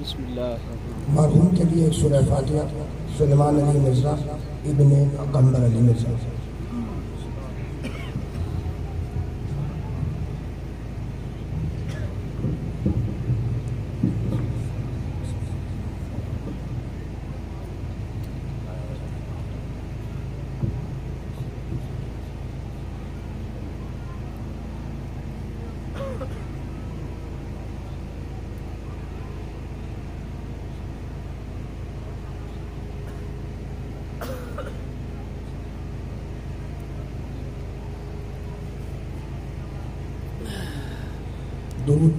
मरहूम के लिए एक सुरह सलमान अली मिर्ज़ा इबन अकम्बर अली मिर्ज़ा।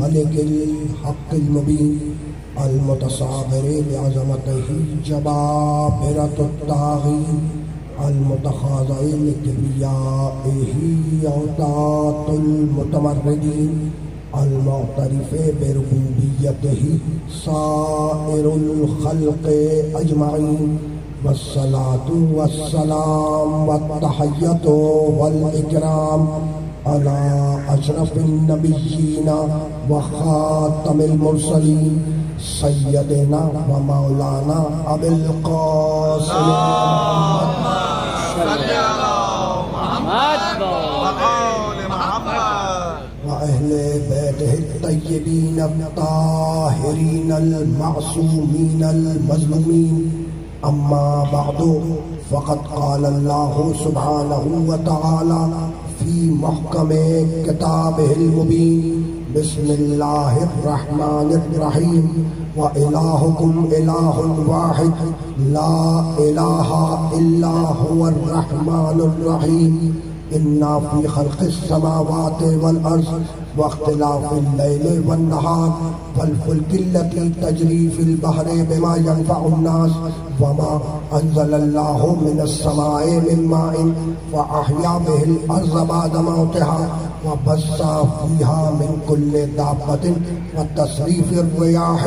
मलिक हक़ीन अलमतसाबर अज़मत ही जबाबरतागी अलमतखाज़ैन किबिया अवतातुलमतमरदीन अलमतरफ़ बरबूबियत ही सारखलक अजमाइन वसलात वसलाम वतहैत वलकराम अला अशरफिलनबीना व ख़ातमिल मुरसलीन सैदना व मौलाना अबिल क़ासिम अहले बैत तय्यबीन ताहरीन अलमासूमीन अलमजलूमीन अम्मा बाद फ़कत क़ाल अल्लाह सुभानहु व तआला की महकम किताब मुबीन। बसमीम व इलाहुकुम इलाहुन वाहिद। ला इलाहा इल्ला हुवल रहमानुर रहीम इन्नाफी खल्क समावात वल अर्ज़ वख्तलाफिल वनहार वलफुल्किल्लती तजरीफिल बहरे बिमा यंफाउन्नास वमा अंजलल्लाहु मिनस्समाए मिम्माइन वअहया बिहिल अर्ज़ बाद मौतिहा वबस्सा फीहा मिन कुल्ले दाबतिन वतसरीफिर रियाह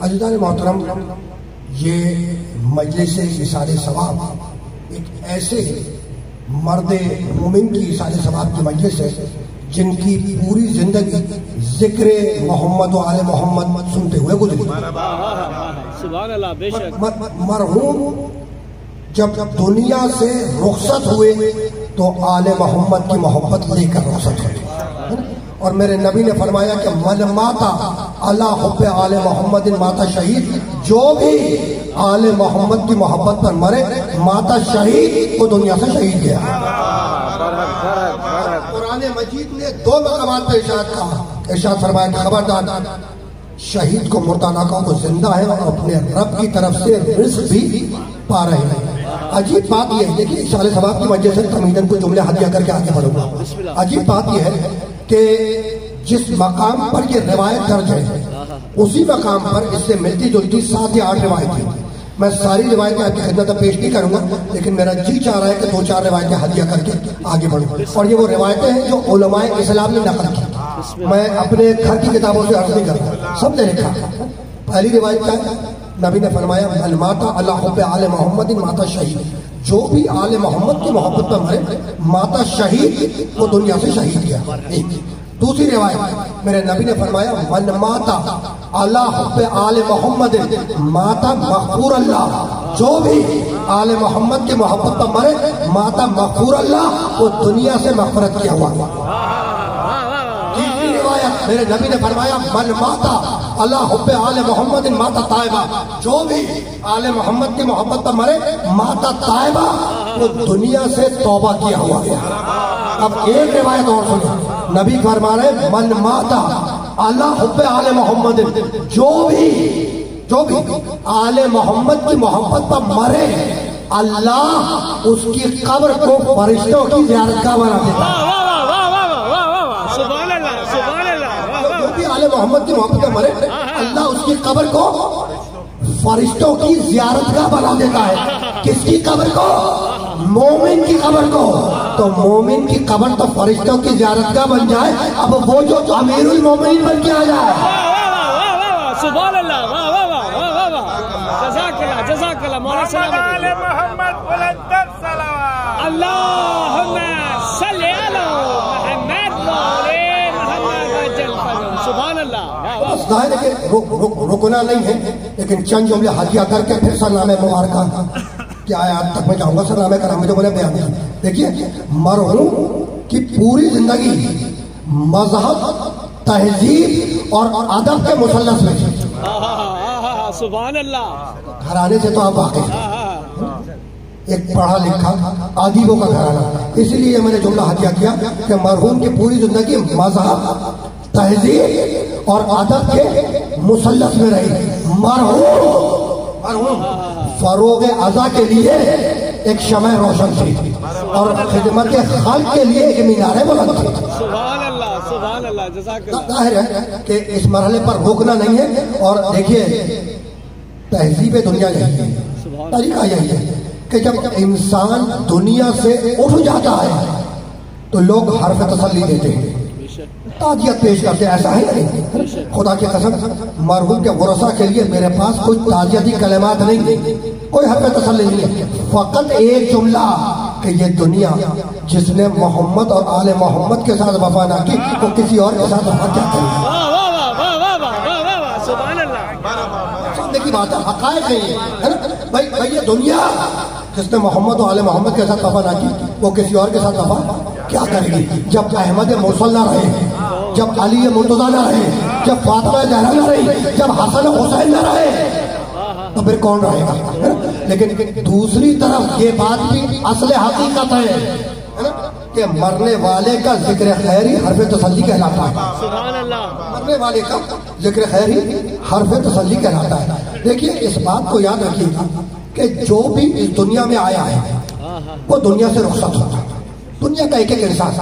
अजीज़ान मोहतरम ये मजलिस इशार सवाब एक ऐसे मर्द मोमिन की इशार सवाब की मजलिस है जिनकी पूरी ज़िंदगी ज़िक्र मोहम्मद आले मोहम्मद सुनते हुए गुजरी। मरहूम जब दुनिया से रुखसत हुए तो आले मोहम्मद की मोहब्बत लेकर रुखसत हुए। और मेरे नबी ने फरमाया कि मन माता अल्लाह आले मोहम्मद माता शहीद जो भी आले मोहम्मद की मोहब्बत पर मरे माता शहीद को दुनिया से शहीद गया कुरान मजीद ने दो मकामात पर इशाद कहा। इशाद फरमाया खबरदार शहीद को मुर्दा ना कहो वो ज़िंदा है और अपने रब की तरफ़ से रिस्क भी पा रहे हैं। अजीब बात यह है देखिए साले सवाब की वजह से तमीदन को जुमले हत्या करके आगे बढ़ूँगा। अजीब बात यह है कि जिस मकाम पर यह रिवायत दर्ज है उसी मकाम पर इससे मिलती जुलती सात या आठ रिवायतें हैं। मैं सारी रिवायतें आपकी खिदमत पेश नहीं करूँगा, लेकिन मेरा जी चाह रहा है कि दो चार रिवायतें हदिया करके आगे बढ़ूं। और ये वो रिवायतें हैं जो उलमाए इस्लाम ने नकल की। मैं अपने घर की किताबों से अर्ज़ नहीं करता सबने लिखा। पहली रिवायत क्या है? नबी ने फरमाया, "अल माता अल्लाह आले मोहम्मद माता शहीद। जो भी आल मोहम्मद की मोहब्बत में मरे, माता शहीद वो दुनिया से शहीद एक। दूसरी रिवायत, मेरे नबी ने फरमाया मन माता, अल्लाह हुब्बे आले मोहम्मद, माता मखफूर अल्लाह, जो भी आले मोहम्मद की मोहब्बत पर मरे, माता मखफूर अल्लाह, वो दुनिया से मफरत किया हुआ तीसरी रिवायत, मेरे नबी ने फरमाया मन माता, अल्लाह हुब्बे आले मोहम्मद, माता तायबा, जो भी आले मोहम्मद की मोहब्बत पर मरे, माता तायबा, वो दुनिया से तौबा किया हुआ अब एक रिवायत और सुनो। नबी फरमा रहे मन माता अल्लाह हुब आल मोहम्मद जो भी जो भी आले मोहम्मद की मोहब्बत पर मरे अल्लाह उसकी कब्र को फरिश्तों की ज़्यादा का बना देता आले मोहम्मद की मोहब्बत पर मरे अल्लाह उसकी कब्र को फरिश्तों की जियारत का बना देता है। किसकी कब्र को? मोमिन की खबर को तो मोमिन की खबर तो फरिश्तों की ज्यारत का बन जाए अब वो जो अमीर मोमिन बन के आ जाए रुकना नहीं है लेकिन चंद जो हदिया करके फिर सलाम मुबारक क्या आज तक मैं जाऊँगा सरनामे का नाम मुझे बोले बयान दिया देखिए मरहूम की पूरी ज़िंदगी मज़हब तहजीब और अदब के मुसलस में सुभान घराने से तो आप वाकिफ एक पढ़ा लिखा आदिबों का घराना। इसलिए मैंने जुमला हत्या किया कि मरहूम की पूरी ज़िंदगी मज़हब तहजीब और आदत के मुसलस में रही। मरहूम मरहूम। फरोग अजा के लिए एक शमय रोशन थी और खिदमत खाल के लिए एक मीनार बुलंद थी। ज़ाहिर है कि इस मरहले पर रोकना नहीं है और देखिए तहजीब दुनिया यही है। तरीका यही है कि जब इंसान दुनिया से उठ जाता है तो लोग हरफ तसली देते हैं। ताजियत पेश करते ऐसा है नहीं खुदा की कसम मरहूम के भरोसा के लिए मेरे पास कोई ताजियती कलेमात नहीं कोई हमें तसल नहीं है फकत एक जुमला कि ये दुनिया जिसने मोहम्मद और आल मोहम्मद के साथ वफा ना की वो किसी और के साथ वफा क्या करेगी बात है है भाई ये दुनिया जिसने मोहम्मद और आल मोहम्मद के साथ वफा ना की वो किसी और के साथ वफा क्या करेगी? जब अहमद मुरसल ना रहे जब अली मुर्तजा ना रहे जब फातमा जहरा ना रही जब हसन हुसैन ना रहे तो फिर कौन रहेगा? लेकिन दूसरी तरफ़ ये बात भी असल हकीकत है है कि मरने वाले का ज़िक्र खैर ही हरफ तसली कहलाता है। मरने वाले का ज़िक्र खैर ही हरफ तसली कहलाता है। देखिए इस बात को याद रखिएगा कि जो भी इस दुनिया में आया है। वो दुनिया से रुखसत होता है। दुनिया का एक एक इंसान।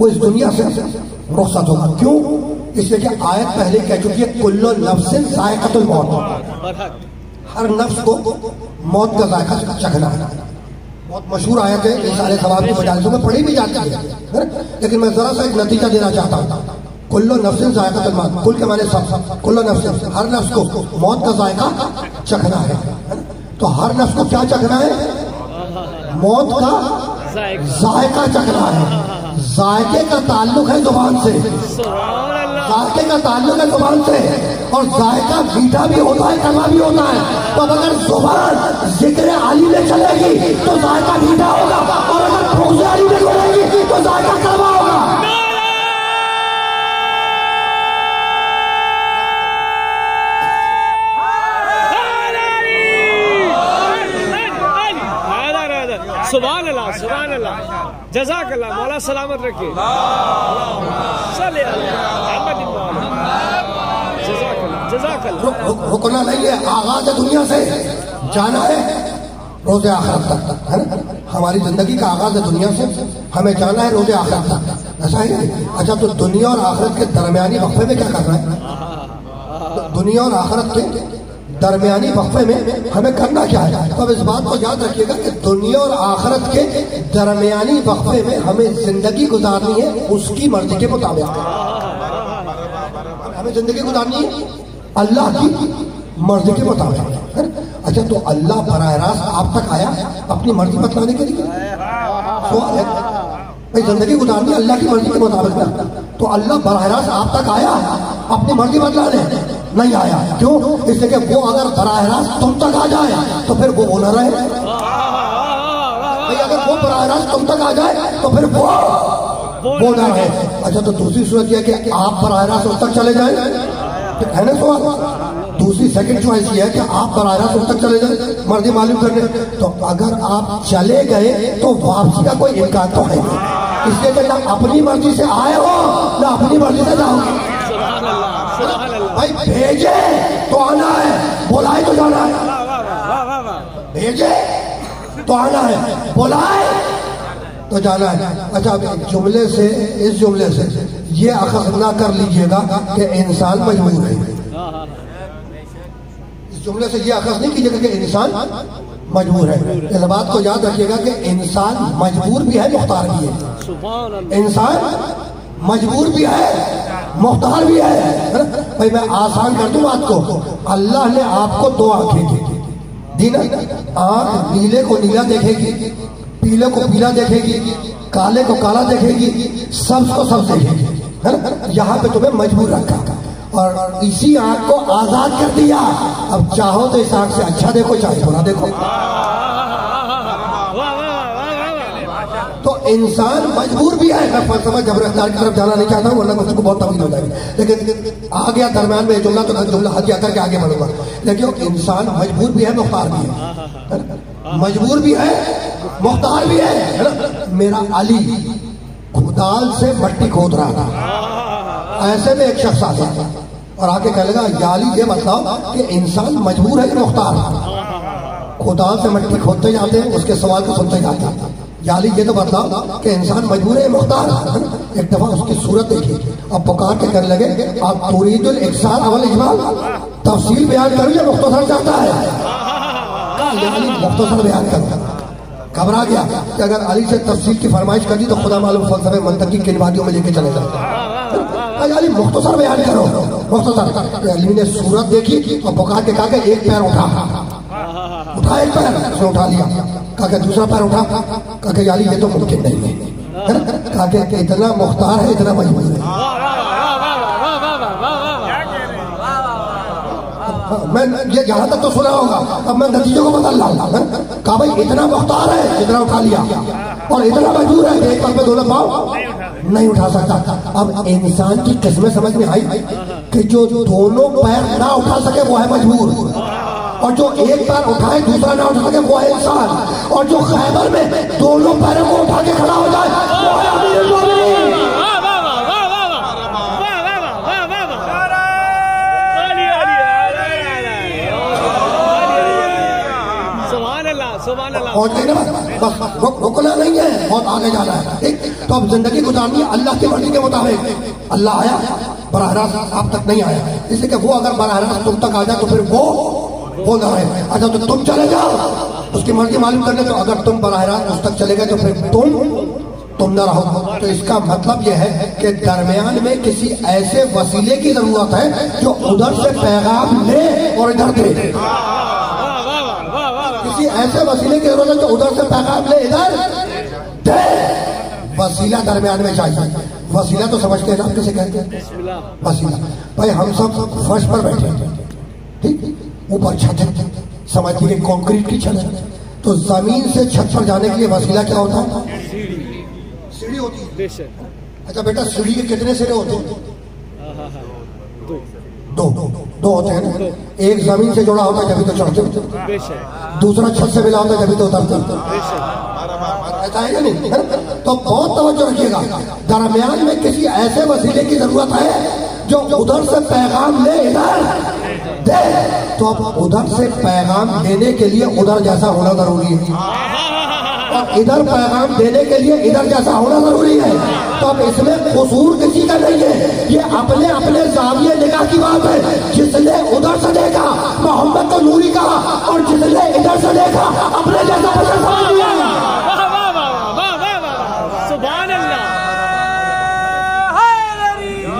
वो इस दुनिया से रुखसत होगा। क्यों? इसलिए कि आयत पहले कह चुकी है, कुल्लो नफ्सिन जायकातुल मौत। हर नफ्स को मौत का जायका चखना है। बहुत मशहूर आयत है ये सारे सवाल की मजालसों में पढ़ी भी जाती है। लेकिन मैं जरा सा एक नतीजा देना चाहता हूँ। कुल्लो नफ्सिन जायका मौत, कुल के माने सब, कुल्लो नफ्सिन, हर नफ्स को मौत का जायका चखना है। तो हर नफ्स को क्या चखना है? मौत का जायक। चखना है। जायके का ताल्लुक है ज़ुबान से। जायके का ताल्लुक है ज़ुबान से। और जायका मीठा भी होता है कड़वा भी होता है। तो अगर ज़ुबान ज़िक्र आली में चलेगी तो जायका मीठा होगा। और अगर फौज आली में चलेगी तो जायका कड़वा होगा। सुभान अल्लाह सुभान अल्लाह जजाक अल्लाह मौला सलामत रुक, रुकना नहीं है आगाज़ है दुनिया से। जाना है रोज़े आखिरत तक है ना? हमारी ज़िंदगी का आगाज़ है दुनिया से। हमें जाना है रोज़े आखिरत तक। ऐसा ही अच्छा तो दुनिया और आखिरत के दरमियानी वक्फे में क्या करना है? दुनिया और आखिरत के दरमियानी वक्फे में हमें करना क्या है? तो अब इस बात को याद रखिएगा कि दुनिया और आखरत के दरमियानी वक्फे में हमें ज़िंदगी गुजारनी है, उसकी मर्ज़ी के मुताबिक। हमें ज़िंदगी गुजारनी है, अल्लाह की मर्ज़ी के मुताबिक। अच्छा तो अल्लाह बरह रास्त आप तक आया अपनी मर्ज़ी बतलाने के लिए? सवाल है। भाई, ज़िंदगी गुजारनी अल्लाह की मर्ज़ी के मुताबिक तो अल्लाह बरह रास्त आप तक आया अपनी मर्ज़ी बतलाने। नहीं आया। क्यों? इसलिए वो अगर बरह रास्त तुम तक आ जाए तो फिर वो बोला रहे अगर वो बरह रास्त तुम तक आ जाए तो फिर वो ना रहे अच्छा तो दूसरी सूरत यह कि आप बरह रास्त उस तक चले जाए। तो है ना सवाल दूसरी सेकंड चॉइस ये है कि आप बरह रास्त उस तक चले जाए। मर्ज़ी मालूम करने तो अगर आप चले गए तो वापसी का कोई इनकार तो है इसलिए कि ना अपनी मर्ज़ी से आए हो, ना अपनी मर्ज़ी से जाओगे भाई भेजे तो आना है। बुलाए तो जाना है। भेजे तो आना है। बुलाए तो जाना है। अच्छा जुमले से इस जुमले से ये अखज ना कर लीजिएगा कि इंसान मजबूर है। इस जुमले से ये अखज नहीं कीजिएगा कि इंसान मजबूर है। इस बात को याद रखिएगा कि इंसान मजबूर भी है मुख्तार भी है। इंसान मजबूर भी है, मुख्तार भी है। भाई, मैं आसान कर दूँ बात को? अल्लाह ने आपको दो आँखें दी। दी ना आँख नीले को नीला देखेगी, पीले को पीला देखेगी, काले को काला देखेगी, सबको सब देखेगी। यहाँ पे तुम्हें मजबूर रखा। और इसी आँख को आज़ाद कर दिया। अब चाहो तो इस आँख से अच्छा देखो, चाहे बुरा देखो। इंसान मजबूर भी है। मैं फलसफा जबरदस्तार की तरफ़ जाना नहीं चाहता हूँ, वरना मुझे बहुत तवील हो जाएगी। लेकिन आ गया दरम्यान में जुमला तो जुमला हद जाकर के आगे बढ़ूँगा। लेकिन इंसान मजबूर भी है, मुख्तार भी है। मजबूर भी है, मुख्तार भी है। मेरा अली खुदाल से मट्टी खोद रहा था। ऐसे में एक शख्स आ गया और आके कह लगा याली ये बताओ कि इंसान मजबूर है कि मुख्तार? खुदाल से मट्टी खोदते जाते हैं, उसके सवाल को सुनते जाते हैं। याली ये तो बताओ कि इंसान मजबूर है, मुख्तार। एक दफ़ा उसकी सूरत देखी। अब पुकार के कर लगे, आप तुरीदुल इकसार अवल इजमाल, तफसील बयान करो या मुख्तसर चाहता है। मुख्तसर बयान करो घबरा गया कि अगर अली से तफसील की फरमाइश कर दी तो खुदा मालूम फलसफे मंतकी किन वादियों में लेके चले जाते अली मुख्तसर बयान करो, मुख्तसर। अली ने सूरत देखी और पुकार के कहा कि एक पैर उठा। उठा एक पैर, उसने उठा लिया। कहा के दूसरा पैर उठा कहा के याली ये तो मुमकिन नहीं है कहा के इतना मुख्तार है इतना मज़बूत है मैं ये यहाँ तक तो सुना होगा अब मैं नतीजों को बदल रहा हूँ कहा भाई इतना मुख्तार है इतना उठा लिया और इतना मजबूर है एक पल में दोनों पाओ नहीं उठा सकता अब इंसान की किस्में समझ में आई कि जो दोनों पैर ना उठा सके वो है मजबूर और जो एक पैर उठाए, दूसरा ना उठा के वो है इंसान। और जो खैबर में दोनों पैरों को उठा के खड़ा हो जाए बस रुकना नहीं है, बहुत आगे जाना है। ठीक तो अब ज़िंदगी गुजारनी है, अल्लाह की मर्ज़ी के मुताबिक। अल्लाह आया, बरह रास्त आप तक नहीं आया। इसलिए वो अगर बरह रास्त तुम तक आ जाए तो फिर वो वो ना है अच्छा तो तुम चले जाओ। उसकी मर्ज़ी मालूम कर ले तो अगर तुम बरह उस तक चले गए तो फिर तुम तुम ना रहो। तो इसका मतलब यह है कि दरमियान में किसी ऐसे वसीले की ज़रूरत है जो उधर से पैगाम ले और इधर दे किसी ऐसे वसीले की ज़रूरत है जो उधर से पैगाम ले, इधर दे। वसीला दरमियान में चाहिए। वसीला तो समझते हैं ना किसे कहते हैं? वसीला। भाई, हम सब फर्श पर बैठे ठीक? ऊपर छत है। समझ लीजिए कंक्रीट की छत है। तो ज़मीन से छत पर जाने के लिए वसीला क्या होता है? सीढ़ी होती है। अच्छा बेटा सीढ़ी के कितने सिरे होते हैं? हाँ हाँ हाँ। दो। दो। दो होते हैं ना? एक ज़मीन से जुड़ा होता है जभी तो चढ़ते हैं। बेशक। दूसरा छत से मिला होता है जभी तो उतरते ऐसा है नहीं? तो बहुत तवज्जो रखिएगा। दरमियान में किसी ऐसे वसीले की ज़रूरत है जो उधर से पैगाम ले इधर। दे तो अब उधर से पैगाम देने के लिए उधर जैसा होना ज़रूरी है। और इधर पैगाम देने के लिए इधर जैसा होना ज़रूरी है। तो अब इसमें कसूर किसी का नहीं है। ये अपने अपने जाविये निगाह की बात है। जिसने उधर से देखा, मोहम्मद को नूरी कहा और जिसने इधर से देखा, अपने जैसा वाह वाह वाह वाह वाह वाह वाह सुभान अल्लाह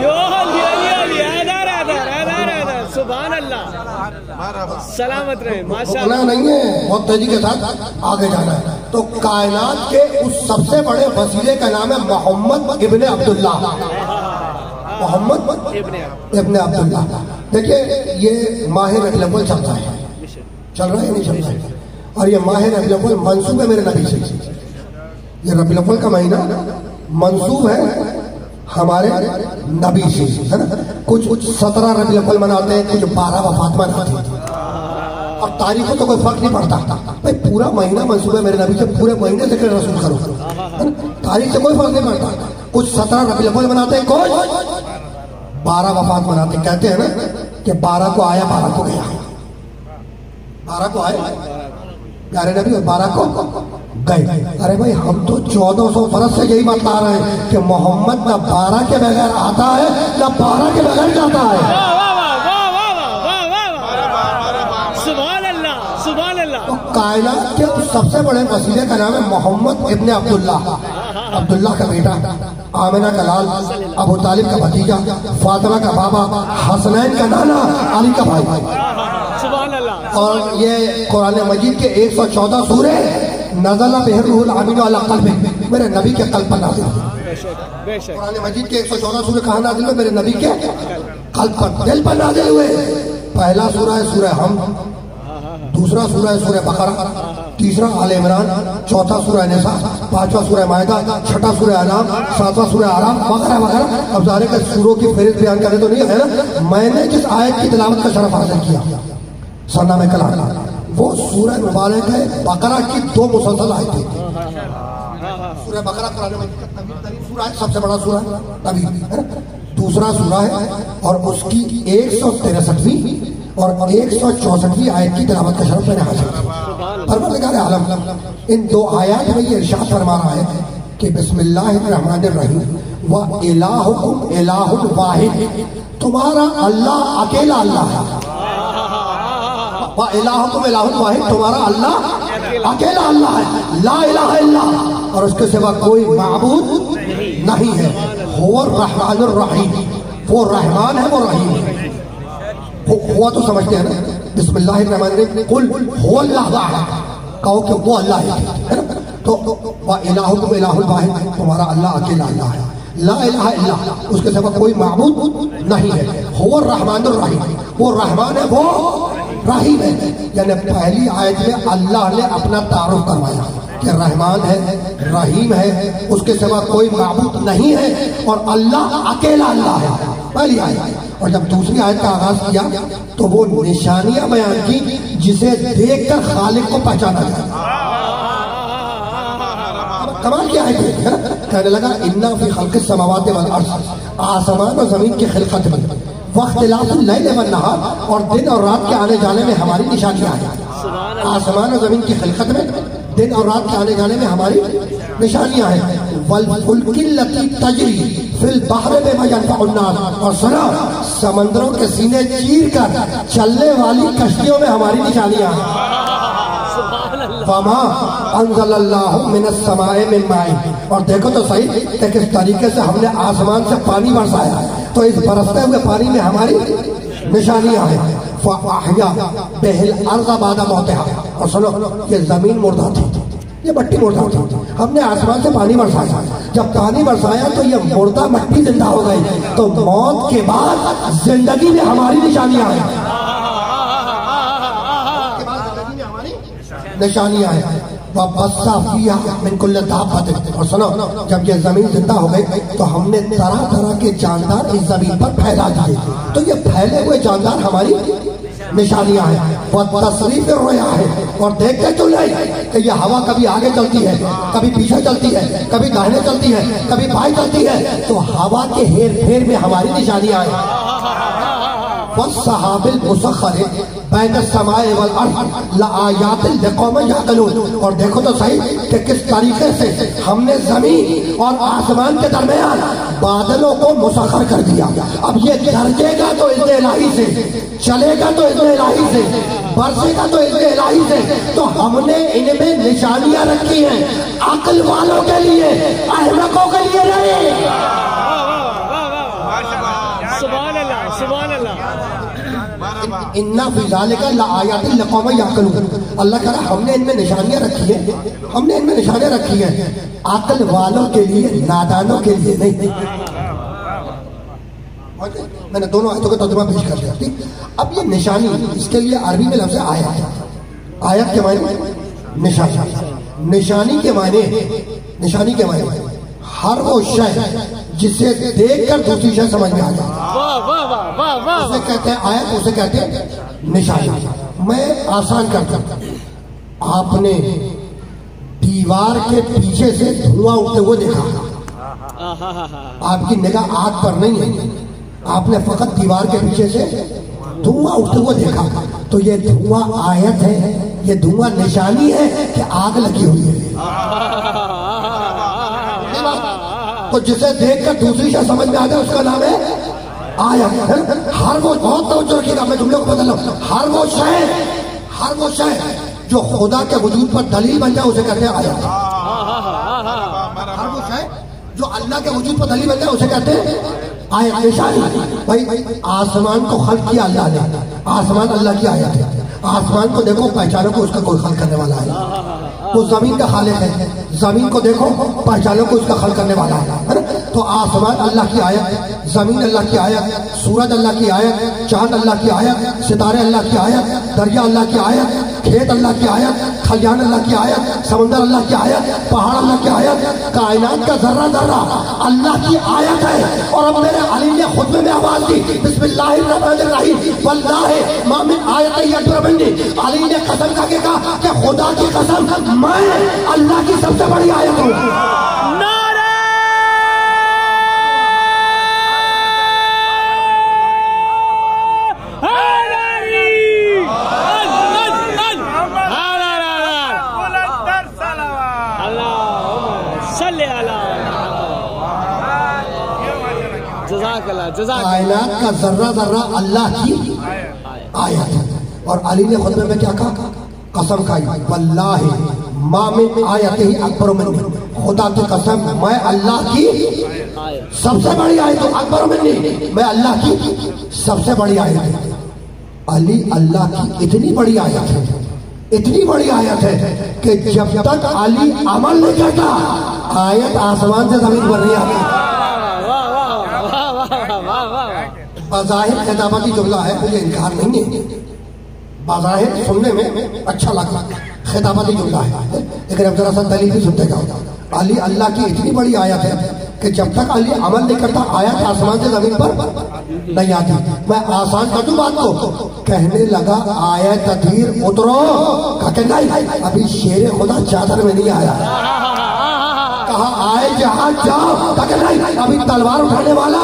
यो अली अली अली आदर आदर आदर आदर सुभान अल्लाह सलामत रहे माशा नहीं है बहुत तेज़ी के साथ आगे जाना है। तो कायनात के उस सबसे बड़े वसीले का नाम है मोहम्मद इब्ने अब्दुल्ला मोहम्मद इब्ने अब्दुल्ला देखिए ये माह रबी अव्वल चलता है। चल रहा है नहीं चल रहा है? और ये माह रबी अव्वल मंसूब है मेरे नबी से। ये रबी अव्वल का महीना मंसूब है हमारे नबी से है ना? कुछ कुछ सत्रह रबी मनाते हैं कुछ बारह वफात मनाते हैं। और तारीखों तो कोई फ़र्क नहीं पड़ता। भाई, पूरा महीना मंसूब है मेरे नबी से पूरे महीने से रसूल करो। तारीख से कोई फ़र्क नहीं पड़ता। कुछ सत्रह रबी अव्वल मनाते हैं, कुछ बारह वफात मनाते कहते हैं ना कि बारह को आया, बारह को गया। बारह को आए प्यारे नबी, बारह को गए। अरे भाई, हम तो चौदह सौ बरस से यही बता रहे हैं कि मोहम्मद ना बारह के बगैर आता है, ना बारह के बगैर जाता है। कायनात के सबसे बड़े वसीले का नाम है मोहम्मद इब्ने अब्दुल्ला। अब्दुल्ला का बेटा, आमिना का लाल, अबू तालिब का भतीजा, फातिमा का बाबा, हसनैन का नाना, अली का भाई। और ये कुरान मजीद के 114 सूरे नजला बेहरुल अमीन वाला कल्ब, मेरे नबी के कल्ब पर नाजिल कुरान मजीद के 114 सूरे कहाँ नाजिल मेरे नबी के कल्ब पर, दिल पर नाजिल हुए। पहला सूरा है सूरह हम। दूसरा सूरा है सूरह बकरा, तीसरा आल इमरान, चौथा सूरह निसा, पांचवा सूरह मायदा, छठा सूरह अनाम सातवां सूरह आराम वगैरह वगैरह अब सारे के सूरों की फहरिस्त बयान करने तो नहीं है ना? मैंने जिस आयत की तिलावत का शरफ हासिल किया सन्ना में कला वो सूरह मुबारक है, बकरा की दो मुसलसल आयतें। सूरह बकरा कुरान मजीद का तवील तरीन सूरा है, सबसे बड़ा सूरा तवील है ना? दूसरा सूरा है, और उसकी एक सौ तिरसठवीं और एक सौ चौसठवीं आयत की तिलावत का शरफ मैंने हासिल परवरदिगार आलम, इन दो आयत में ये इरशाद फरमा रहा है कि बिस्मिल्लाहिर्रहमानिर्रहीम, व इलाहुकुम इलाहुल वाहिद, तुम्हारा अल्लाह अकेला अल्लाह है। व इलाहुकुम इलाहुल वाहिद, तुम्हारा अल्लाह अकेला अल्लाह है। ला इलाहा इल्ला और उसके सिवा कोई माबूद नहीं है। हुवा रहमानुर रहीम वो रहमान है, वो रहीम है। हुआ तो समझते हैं ना। बिस्मिल्लाहिर्रहमानिर्रहीम। कुल कहो कि वो अल्लाह है तो वाहिद। तुम्हारा अल्लाह अकेला अल्लाह है। ला इलाहा उसके सिवा कोई माबूद नहीं है। रहमान रहीम। वो रहमान है, वो रहीम है यानी पहली आयत में अल्लाह ने अपना तारुफ करवाया कि रहमान है, रहीम है, उसके सिवा कोई मबूत नहीं है और अल्लाह अकेला अल्लाह है। पहली आयत। और जब दूसरी आयत का आगाज़ किया तो वो निशानियाँ बयान की जिसे देखकर खालिक को पहचाना जाए कमाल क्या है कहने लगा, इन्ना फ़ी खल्क समावात आसमान और ज़मीन की खिलकत में वख्तिलाफ लैल व नहार और दिन और रात के आने जाने में हमारी निशानियाँ हैं। आसमान और ज़मीन की खिलकत में दिन और रात के आने जाने में हमारी निशानियाँ हैं। तजरी फिल बहर में मयनफउन्नास और सुना समंदरों के सीने चीर कर चलने वाली कश्तियों में हमारी निशानियाँ हैं। और देखो तो सही किस तरीके से हमने आसमान से पानी बरसाया। तो इस बरसते हुए पानी में हमारी निशानियाँ बेहल और सुनो, ये ज़मीन मुर्दा थी। ये मट्टी मुर्दा थी। हमने आसमान से पानी बरसाया। जब पानी बरसाया तो ये मुर्दा मट्टी ज़िंदा हो गई। तो मौत के बाद ज़िंदगी में हमारी निशानियाँ हैं। निशानियाँ हैं। और सुनो, जब ये ज़मीन ज़िंदा हो गई तो हमने तरह तरह के जानदार इस ज़मीन पर फैला दिए। तो ये फैले हुए जानदार हमारी निशानियाँ हैं। वह तस्रीफ रोया है। और देखते क्यों नहीं कि ये हवा कभी आगे चलती है, कभी पीछे चलती है, कभी दाहिने चलती है, कभी बाएँ चलती है। तो हवा के हेर फेर में हमारी निशानियाँ हैं। और देखो तो सही कि किस तरीके से हमने ज़मीन और आसमान के दरमियान बादलों को मुसखर कर दिया। अब ये गरजेगा तो इज़्न इलाही से, चलेगा तो इज़्न इलाही से, बरसेगा तो इज़्न इलाही से। तो हमने इनमें निशानियाँ रखी हैं, अकल वालों के लिए, अहमकों के लिए नहीं सुभान अल्लाह सुभान अल्लाह अल्लाह कह रहा हमने इनमें निशानियाँ रखी है। हमने इनमें निशानियाँ रखी है। अकल वालों के लिए, नादानों के लिए नहीं। मैंने दोनों आयतों का तर्जुमा पेश कर दिया अब ये निशानी, इसके लिए अरबी में लफ्ज आया आयत के मायने? निशानी। निशानी के मायने, निशानी के मायने। हर वो शय जिसे देखकर दूसरी शय समझ में आ जाए। उसे कहते हैं आयत उसे कहते हैं निशानी। मैं आसान करता हूँ आपने दीवार के पीछे से धुआँ उठते हुए देखा। आपकी निगाह आग पर नहीं है। आपने फकत दीवार के पीछे से धुआँ उठते हुए देखा। तो ये धुआँ आयत है ये धुआँ निशानी है कि आग लगी हुई है। तो जिसे देखकर दूसरी शय समझ में आ जाए उसका नाम है आया हर वो बहुत तवज्जो रखिएगा मैं तुम लोग को बदल रहा हूँ हर वो शय हर वो शय जो खुदा के वजूद पर दलील बन जाए उसे कहते हैं आयत हर वो शय जो अल्लाह के वजूद पर दलील बन जाए उसे कहते हैं निशानी भाई आसमान को खल किया अल्लाह ने आसमान अल्लाह की आयत है आसमान को देखो, पहचानो को उसका कोई हल करने वाला है। वो ज़मीन का खालिक है। ज़मीन को देखो, पहचानो को उसका हल करने वाला है। तो आसमान अल्लाह की आयत, ज़मीन अल्लाह की आयत, सूरज अल्लाह की आयत, चाँद अल्लाह की आयत, सितारे अल्लाह की आयत, दरिया अल्लाह की आयत खेत अल्लाह की आयत खलियान अल्लाह की आयत समंदर अल्लाह की आयत पहाड़ अल्लाह की आयत कायनात का जर्रा जर्रा अल्लाह की आयत है। और अब मेरे अली ने खुद में आवाज़ दी, बिस्मिल्लाहिर्रहमानिर्रहीम अली ने कसम खा के कहा कि खुदा की कसम, मैं अल्लाह की सबसे बड़ी आयत हूँ। कायनात का जर्रा जर्रा अल्लाह की आयत है। और अली ने खुतबे में क्या कहा? कसम खाई, वल्लाहि मा मिन आयत ही अकबर मिन खुदा की कसम, मैं अल्लाह की सबसे बड़ी आयत हूँ, अकबर मिन्नी मैं अल्लाह की सबसे बड़ी आयत है। अली अल्लाह की इतनी बड़ी आयत है, इतनी बड़ी आयत है कि जब तक अली अमल नहीं करता, आयत आसमान से ज़मीन पर नहीं आती। वाह बाजाहिर खिताबती जुमला है, मुझे इनकार नहीं है। बाजाहिर सुनने में अच्छा लगा, खिताबती जुमला है। लेकिन अब जरा सा दलील भी सुनते जाओ। अली अल्लाह की इतनी बड़ी आयत है कि जब तक अली अमल नहीं करता, आयत आसमान से ज़मीन पर नहीं आती। मैं आसान कर दू बात को? कहने लगा, आयत धीर उतरो। अभी शेर खुदा चादर में नहीं आया। कहा, आए जहाँ जाओ नहीं अभी तलवार उठाने वाला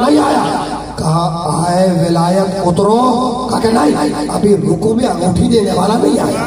नहीं आया। कहा आए विलायत उतरो कहा नहीं अभी रुको में अंगूठी देने वाला नहीं आया।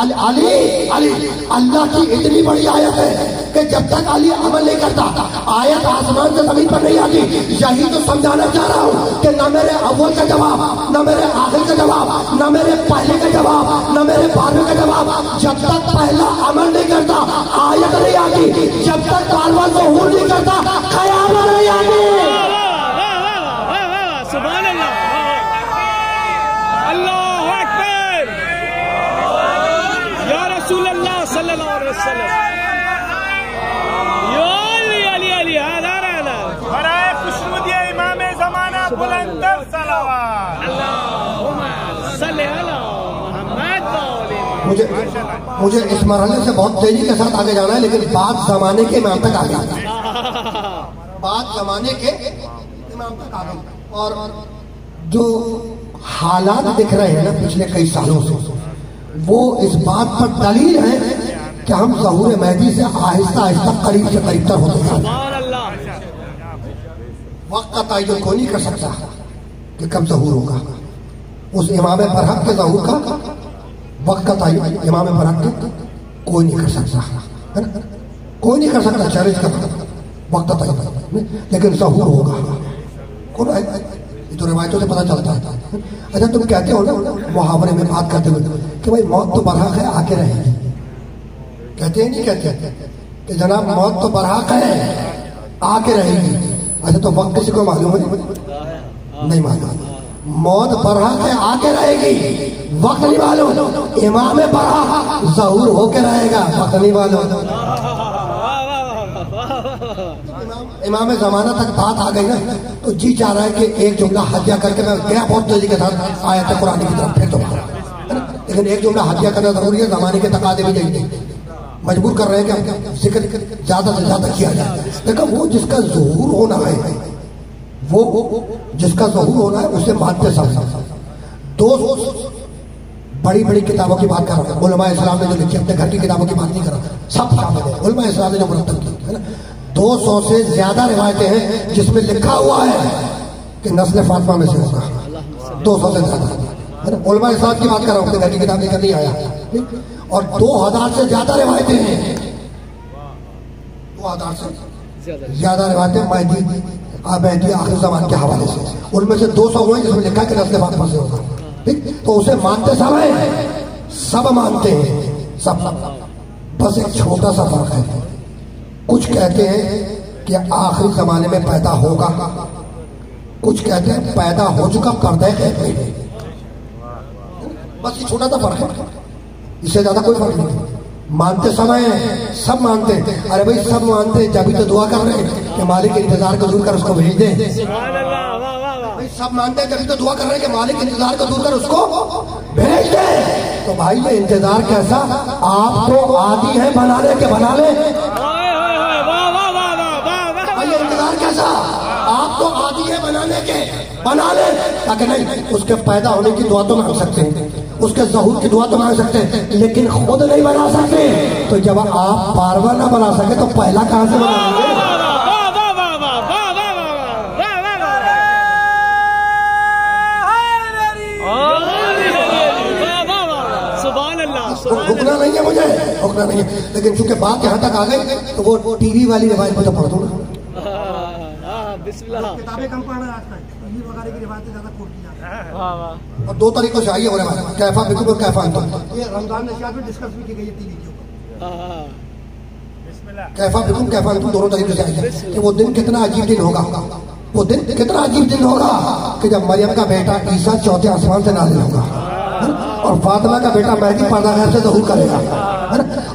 अल, अली अली अल्लाह की इतनी बड़ी आयत है कि जब तक अली अमल नहीं करता आयत आसमान से ज़मीन पर नहीं आती। यही तो समझाना चाह रहा हूँ कि न मेरे अव्वल का जवाब न मेरे आखिर का जवाब न मेरे पहले का जवाब न मेरे बारहवें का जवाब। जब तक पहला अमल नहीं करता आयत नहीं आती। जब तक बारवा जहूर नहीं करता कयामत नहीं आती सुभान अल्लाह अल्लाह अकबर या रसूल अल्लाह सल्लल्लाहु अलैहि वसल्लम या अली अली अली हला हला बराए खुशनुदी इमाम जमाना बुलंदर सलावत अल्लाहुम्मा सल्ली अला मुहम्मद मौली मुझे मुझे इस मरहले से बहुत तेज़ी के साथ आगे जाना है लेकिन बात जमाने के इमाम तक आ गया बात जमाने के इमाम तक आ गई। और जो हालात दिख रहे हैं ना पिछले कई सालों से वो इस बात पर दलील है कि हम जहूर मेहदी से आहिस्ता आहिस्ता करीब से करीब तक होते हैं। अल्लाह वक्त का तयन कोई नहीं कर सकता कि कब जहूर होगा। उस इमाम बरहक के जहूर का वक्त का तयन इमाम बरहक के कोई नहीं कर सकता। है ना? कोई नहीं कर सकता चैलेंज कर सकता वक्त का तयन लेकिन जहूर होगा। कौन तो रिवायतों से पता चलता है। अच्छा तुम कहते हो ना मुहावरे में बात करते हुए कि भाई मौत तो बरहक है आके रहेगी। कहते हैं, नहीं कहते कि जनाब, मौत तो बरहक है, आके रहेगी। अच्छा तो वक्त किसी को मालूम है? नहीं मालूम। मौत बरहक है, आके रहेगी। वक्त नहीं मालूम। इमाम बरहक जहूर होके रहेगा, वक्त नहीं मालूम। इमाम जमाना तक बात आ गई ना तो जी चाह रहा है कि एक जुमला हत्या करके मैं गया बहुत तेज़ी के साथ, आया था कुरानी की तरफ़ फिर ना? लेकिन एक जुमला हत्या करना ज़रूरी है, जमाने के तकादे भी नहीं मजबूर कर रहे हैं ज़िक्र ज़्यादा से ज़्यादा किया जाए। लेकिन वो जिसका जहूर होना है, वो जिसका जहूर होना है, उसे मानते सब। दो बड़ी बड़ी किताबों की बात कर रहा हूँ। उलमा इस्लाम ने जो लिखी, अपने घर की किताबों की बात नहीं कर रहा। सब शामिल है। उलमा इस्लाम ने जो मुरतब की, है ना? 200 से ज़्यादा रिवायतें हैं, जिसमें लिखा हुआ है कि नस्ल फातिमा में से होगा। 200 से ज़्यादा। है ना? उलमा इस्लाम की बात कर रहा हूँ, अपने घर की किताब लेकर नहीं आया। और 2000 से ज़्यादा रिवायतें हैं। 2000 से ज़्यादा रिवायतें मैदी मैदी आखिर जमान के हवाले से। उनमें से 200 हुए जिसमें लिखा है कि रस्ते फातिमा से होगा। ठीक? तो उसे मानते समय सब मानते हैं। सब। बस एक छोटा सा फ़र्क है। कुछ कहते हैं कि आखिरी जमाने में पैदा होगा। कुछ कहते हैं पैदा हो चुका, पर्दे कहते हैं। बस ये छोटा सा फ़र्क है। इससे ज़्यादा कोई फ़र्क नहीं। मानते समय है सब मानते अरे भाई, सब मानते जब भी तो दुआ कर रहे हैं कि मालिक के इंतज़ार को दूर कर, उसको भेज दे। सब मानते हैं। जब तो दुआ कर रहे हैं कि मालिक इंतज़ार को दूर कर, उसको भेज दे। तो भाई, ये इंतज़ार कैसा? आप तो आदि है के बना ले। वाह भाई, ये इंतज़ार कैसा? आप तो आदि है बनाने के बना ले। ताकि नहीं, उसके पैदा होने की दुआ तो मांग सकते हैं। उसके जहूर की दुआ तो मांग सकते हैं लेकिन खुद नहीं बना सकते। तो जब आप पारवा ना बना सके तो पहला कहाँ से बना रुकना नहीं है मुझे रुकना नहीं है। लेकिन चूँकि बात यहाँ तक आ गई तो वो टीवी वाली रिवाज मुझे पढ़ दो ना किताबें कम पढ़ रहा तक वगैरह की रिवायतें ज़्यादा खोटी जाती हैं। वाह वाह और दो तरीकों से आई है रिवायत कैफा बिल्कुल और कैफा ये रमज़ान नशियात में डिस्कस भी की गई है टीवी के। ऊपर हाँ, हाँ। कैफा बिल्कुल कैफा अंतम दोनों तरीकों से आई है कि वो दिन कितना अजीब दिन होगा। वो दिन कितना अजीब दिन होगा कि जब मरियम का बेटा ईसा चौथे आसमान से नाजिल होगा। और फातिमा का बेटा मेहदी पर्दा घर से जहूर करेगा।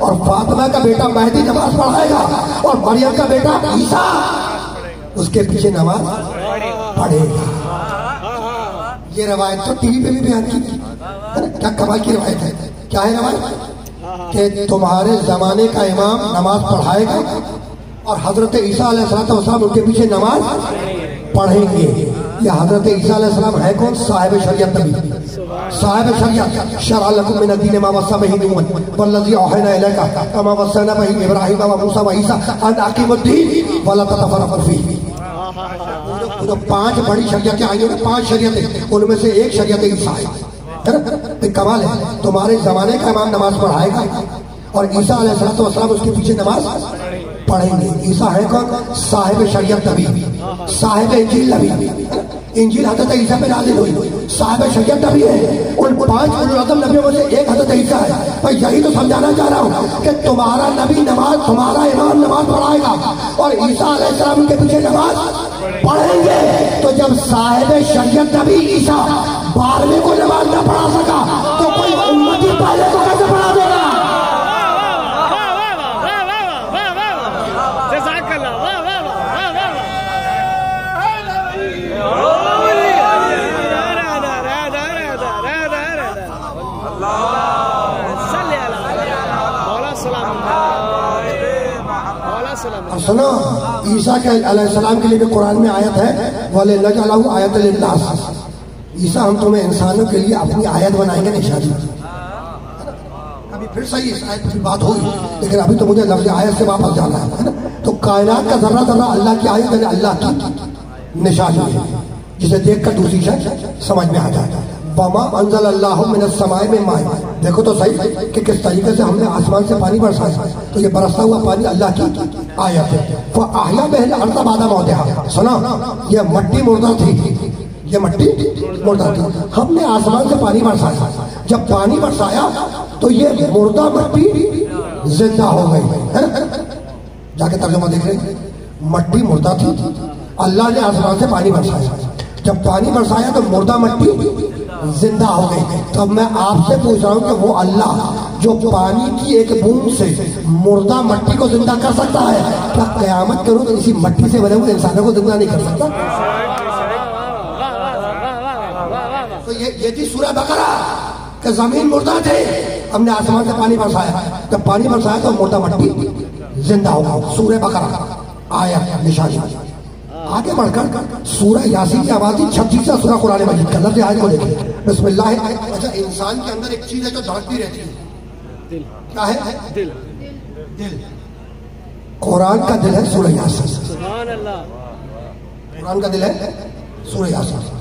और फातिमा का बेटा मेहदी नमाज़ पढ़ाएगा। और मरियम का बेटा ईसा। उसके पीछे नमाज़ पढ़ेगा ये रवायत तो टीवी पे भी बयान की थी। क्या कमाल की रवायत है। क्या है रवायत? कि तुम्हारे जमाने का इमाम नमाज़ पढ़ाएगा और हज़रत ईसा अलैहिस्सलाम उनके पीछे नमाज़ पढ़ेंगे। ये हज़रत ईसा अलैहिस्सलाम है कौन? साहिब शरीयत नबी। साहिब शरीयत शरअ लकुम मिन दीन मा वसा बिही नूह वल्लज़ी औहैना इलैका कमा वसैना बिही इब्राहीम व मूसा व ईसा अन अकीमुद्दीन वला ततफरकू फीही जो- पाँच बड़ी शरीयतें आई हैं पाँच शरीयतें, उनमें से एक शरीयत ईसा है कमाल है, तुम्हारे जमाने का इमाम नमाज़ पढ़ाएगा, और ईसा अलैहिस्सलाम उसके पीछे नमाज़ पढ़ेंगे। ईसा है कौन? साहिब शरीयत नबी, साहिब इंजील नबी। इंजील हज़रत ईसा पे नाजिल हुई। साहिब शरीयत नबी है, उन पाँच उलम नबियों में से एक हज़रत ईसा है। मैं यही तो समझाना चाह रहा हूँ कि तुम्हारा नबी नमाज़, तुम्हारा इमाम नमाज़ पढ़ाएगा, और ईसा अलैहिस्सलाम के पीछे नमाज़ पढ़ेंगे तो जब साहेब शरीयत नबी ईसा बारहवें को नमाज़ न पढ़ा सका तो कोई उम्मत ही पहले को कैसे पढ़ा देगा? सुनो ईसा के अलैहिस्सलाम के लिए भी कुरान में आयत है वाले नजलाहु आयत लिल्लाह ईसा हम तुम्हें इंसानों के लिए अपनी आयत बनाएँगे निशानी अभी फिर सही इस आयत की बात होगी लेकिन अभी तो मुझे लफ्ज आयत से वापस जाना है है तो कायनात का जर्रा जर्रा अल्लाह की आयत यानी अल्लाह की निशानी है, जिसे देखकर दूसरी शय समझ में आ जाए। वमा अंजल अल्लाह मिन समाए में माए देखो तो सही कि किस तरीके से हमने आसमान से पानी बरसाया। तो ये बरसता हुआ पानी अल्लाह की आयत है। वो आहिया बहल मौतेहा। सुना, ये मट्टी मुर्दा थी। ये मट्टी मुर्दा थी। हमने आसमान से पानी बरसाया। जब पानी बरसाया तो ये मुर्दा मट्टी ज़िंदा हो गई। जाके तर्जुमा देख रहे मट्टी मुर्दा थी। अल्लाह ने आसमान से पानी बरसाया। जब पानी बरसाया तो मुर्दा मट्टी ज़िंदा हो गई तो मैं आपसे पूछ रहा हूँ कि वो अल्लाह जो पानी की एक बूंद से मुर्दा मट्टी को ज़िंदा कर सकता है, क्या कयामत करूँ तो इसी मट्टी से बने हुए इंसानों को ज़िंदा नहीं कर सकता? तो ये ये थी सूरह बकरा, कि ज़मीन मुर्दा थे, हमने आसमान से पानी बरसाया। जब पानी बरसाया तो मुर्दा मट्टी ज़िंदा होगा सूर्य बकरा, आया निशानी। आगे बढ़कर सूरह यासीन की आवाज़ छत्तीसवा सूरह कुरान मजीद का लफ्ज आज को देखिए। बिस्मिल्लाह। अच्छा इंसान के अंदर एक चीज़ है जो धड़कती रहती है। दिल। क्या है? दिल। दिल। कुरान का दिल है सूरह यासीन। सुभान अल्लाह। कुरान का दिल है सूरह यासीन।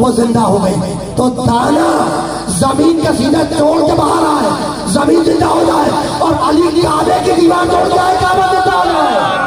वो जिंदा हो गई तो दाना जमीन का सीधा तोड़ के बाहर आए जमीन जिंदा हो जाए और अली की आगे की दीवार तोड़ जाए काबा जिंदा हो जाए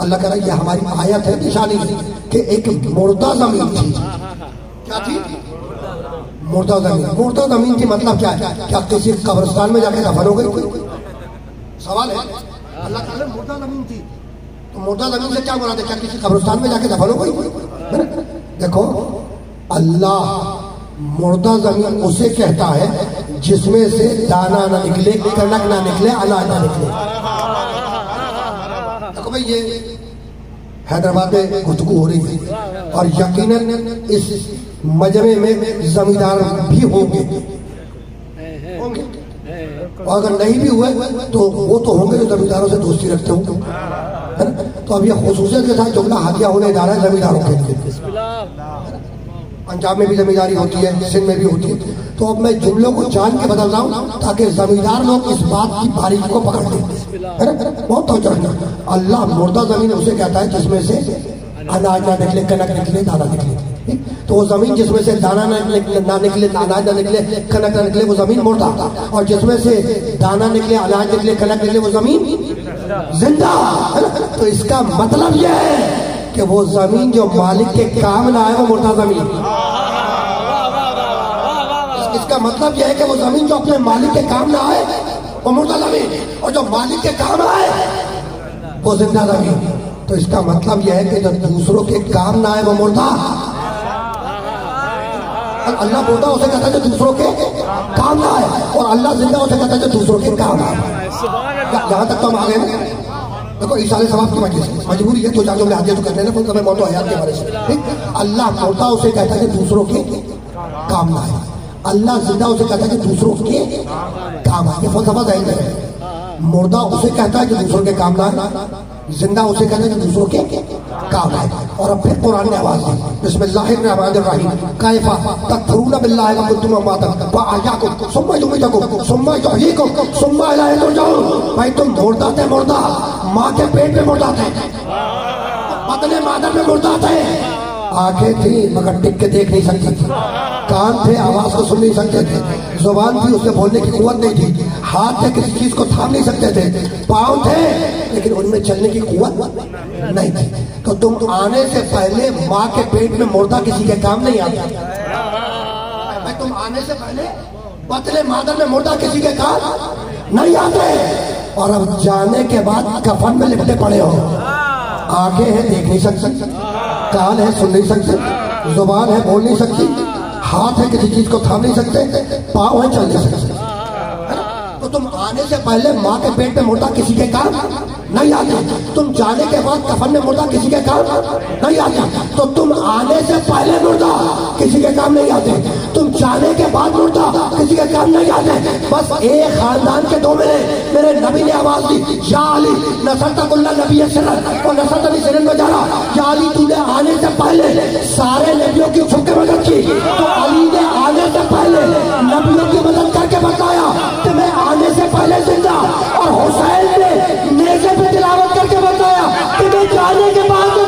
अल्लाह कह रहा है ये हमारी आयत है, निशानी कि एक मुर्दा ज़मीन थी। क्या थी? मुर्दा ज़मीन। मुर्दा ज़मीन की मतलब क्या है? क्या किसी कब्रिस्तान में जाके दफन हो गई कोई? सवाल है। अल्लाह कह रहा है, मुर्दा ज़मीन थी। तो मुर्दा ज़मीन से क्या मुराद है क्या किसी कब्रिस्तान में जाके दफन हो गई देखो, अल्लाह मुर्दा ज़मीन उसे कहता है, जिसमें से दाना ना निकले कनक ना निकले, अनाज ना निकले। देखो भाई, ये हैदराबाद में गुफ्तगू हो रही थी। और यकीनन इस मजमे में जमींदार भी होंगे। होंगे। और अगर नहीं भी हुए तो वो तो होंगे जो जमींदारों से दोस्ती रखते होंगे? तो अब यह खसूसियत के साथ जुमला हाथिया होने जा रहा है जमींदारों के लिए। पंजाब में भी जमींदारी होती है, सिंध में भी होती है। तो अब मैं जुमलों को जान के बदल रहा हूँ, ताकि जमींदार लोग इस बात की बारीकी को पकड़ लें। बहुत रखना। अल्लाह मुर्दा ज़मीन उसे कहता है जिसमें से अनाज ना निकले, कनक निकले, दाना निकले। तो वो ज़मीन जिसमें से दाना ना निकले ना निकले, अनाज ना निकले, कनक ना निकले, वो ज़मीन मुर्दा। और जिसमें से दाना निकले, अनाज निकले, कनक निकले, वो ज़मीन ज़िंदा। तो इसका मतलब यह है कि वो ज़मीन जो मालिक के काम ना आए वो मुर्दा ज़मीन। इसका मतलब यह है कि वो ज़मीन जो अपने मालिक के काम ना आए वो मुर्दा ज़मीन। और जो मालिक के काम आए वो ज़िंदा ज़मीन। तो इसका मतलब यह है कि जो दूसरों के काम ना आए वो मुर्दा। अल्लाह मुर्दा उसे कहता है जो दूसरों के काम ना आए और अल्लाह ज़िंदा उसे कहता है जो दूसरों के काम आए। यहाँ तक तो हम आ गए देखो इशारे सवाब की वजह से मजबूरी है तो चार जुमले हैं तो करने ना तो मौत हयात के बारे ठीक? अल्लाह मुर्दा उसे कहता है कि दूसरों के काम ना आए। अल्लाह ज़िंदा उसे कहता है कि दूसरों के काम आए। फ़ोन ज़ाहिर है। मुर्दा उसे कहता है कि दूसरों के काम ना ज़िंदा उसे कहता है कि दूसरों के काम आए और अब फिर कुरान ने आवाज़। दी बिस्मिल्लाहिर्रहमानिर्रहीम। कैफा तकफुरून बिल्लाहि व कुंतुम अमवातन व अहयाकुम सुम्मा युमीतुकुम सुम्मा युहयीकुम। सुम्मा इलैहि तुरजाऊन भाई, तुम मुर्दा थे मुर्दा। माँ के पेट में मुर्दा थे पतले मादर में मुर्दा थे आँखें थी, मगर टिक के देख नहीं सकती थी। कान थे, आवाज़ को सुन नहीं सकते थे। ज़ुबान थी उससे बोलने की कुवत नहीं थी। हाथ थे किसी चीज़ को थाम नहीं सकते थे। पाँव थे, लेकिन उनमें चलने की कुत नहीं थी। तो तुम आने से पहले माँ के पेट में मुर्दा किसी के काम नहीं आता। भाई, तुम आने से पहले पतले मादर में मुर्दा किसी के काम नहीं आते। और अब जाने के बाद कफन में लिपटे पड़े हो। आगे है, देख नहीं सकते। कान है, सुन नहीं सकते। ज़ुबान है, बोल नहीं सकती। हाथ है, किसी चीज़ को थाम नहीं सकते। पाँव है, चल नहीं सकते। आने से पहले माँ के पेट में मुर्दा किसी के काम नहीं आता। तुम जाने के बाद कफन में मुर्दा किसी के काम नहीं आते। तो तुम आने से पहले मुर्दा किसी के काम नहीं आते। तुम जाने के बाद मुर्दा किसी के काम नहीं आते। बस एक खानदान के दो मेरे मेरे नबी ने आवाज़ दी, या अली, नसर तकुल्ला नबी सिरन, और नसर तभी सिरन में जा रहा या अली, तूने आने से पहले सारे नबियों की छुप के मदद की। तो अली ने आने से पहले नबियों की मदद करके बताया मैं आने पहले ज़िंदा और हुसैन ने नेजे पे तिलावत करके बताया कि मैं जाने के बाद